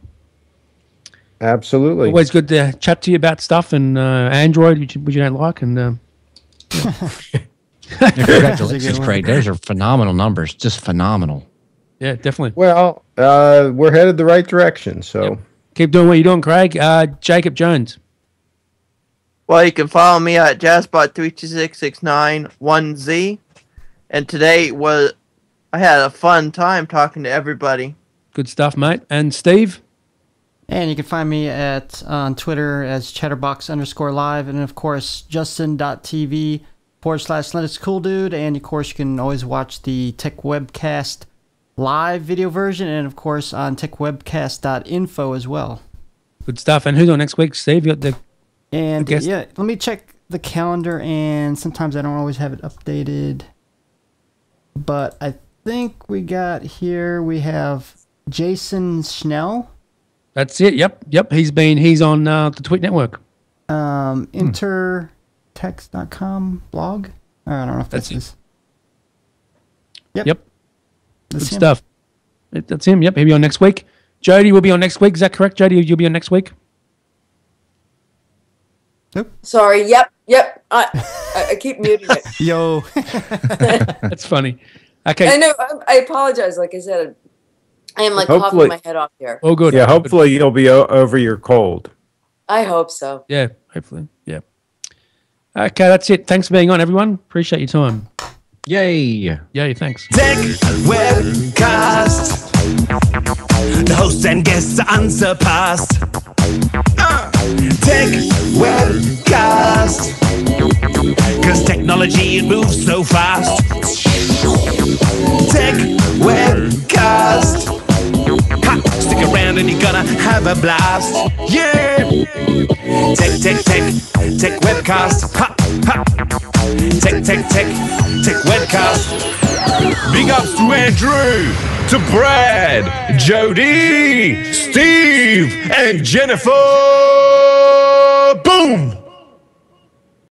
Absolutely. Always good to chat to you about stuff and uh, Android, which, which you don't like. And uh, (laughs) Congratulations. (laughs) Craig. Those are phenomenal numbers. Just phenomenal. yeah, definitely. Well, uh, we're headed the right direction. So. Keep doing what you're doing, Craig. Uh, Jacob Jones. Well, you can follow me at jazzbot3266991Z. And today was I had a fun time talking to everybody. Good stuff, mate. And Steve. And you can find me at on Twitter as chatterbox underscore live, and of course Justin.tv forward slash Linux Cool Dude, and of course you can always watch the Tech Webcast live video version, and of course on techwebcast.info as well. Good stuff. And who's on next week? Steve, you got the And guess- yeah, let me check the calendar, and sometimes I don't always have it updated, but I think we got here we have Jason Schnell. That's it. Yep, yep. He's been he's on uh, the Tweet Network. um, intertext.com blog. I don't know if That's that's, it. his. Yep, That's good him. stuff. It- That's him. Yep, he'll be on next week. Jody will be on next week. Is that correct, Jody? You'll be on next week. Nope. Sorry. Yep. Yep. I, I, I keep muting it. (laughs) Yo, (laughs) (laughs) That's funny. Okay. I know. I, I apologize. Like I said, I am like Hopefully- coughing my head off here. Oh, good. Yeah, hopefully you'll be o- over your cold. I hope so. Yeah, hopefully. Yeah. Okay, that's it. Thanks for being on, everyone. Appreciate your time. Yay. Yay, thanks. Tech Webcast. The hosts and guests are unsurpassed. Uh, Tech Webcast. Cause technology it moves so fast. Tech Webcast. Ha, stick around and you're gonna have a blast. Yeah! Tech, tech, tech, tech webcast. Ha, ha. Tech, tech, tech, tech webcast. Big ups to Andrew, to Brad, Jody, Steve, and Jennifer.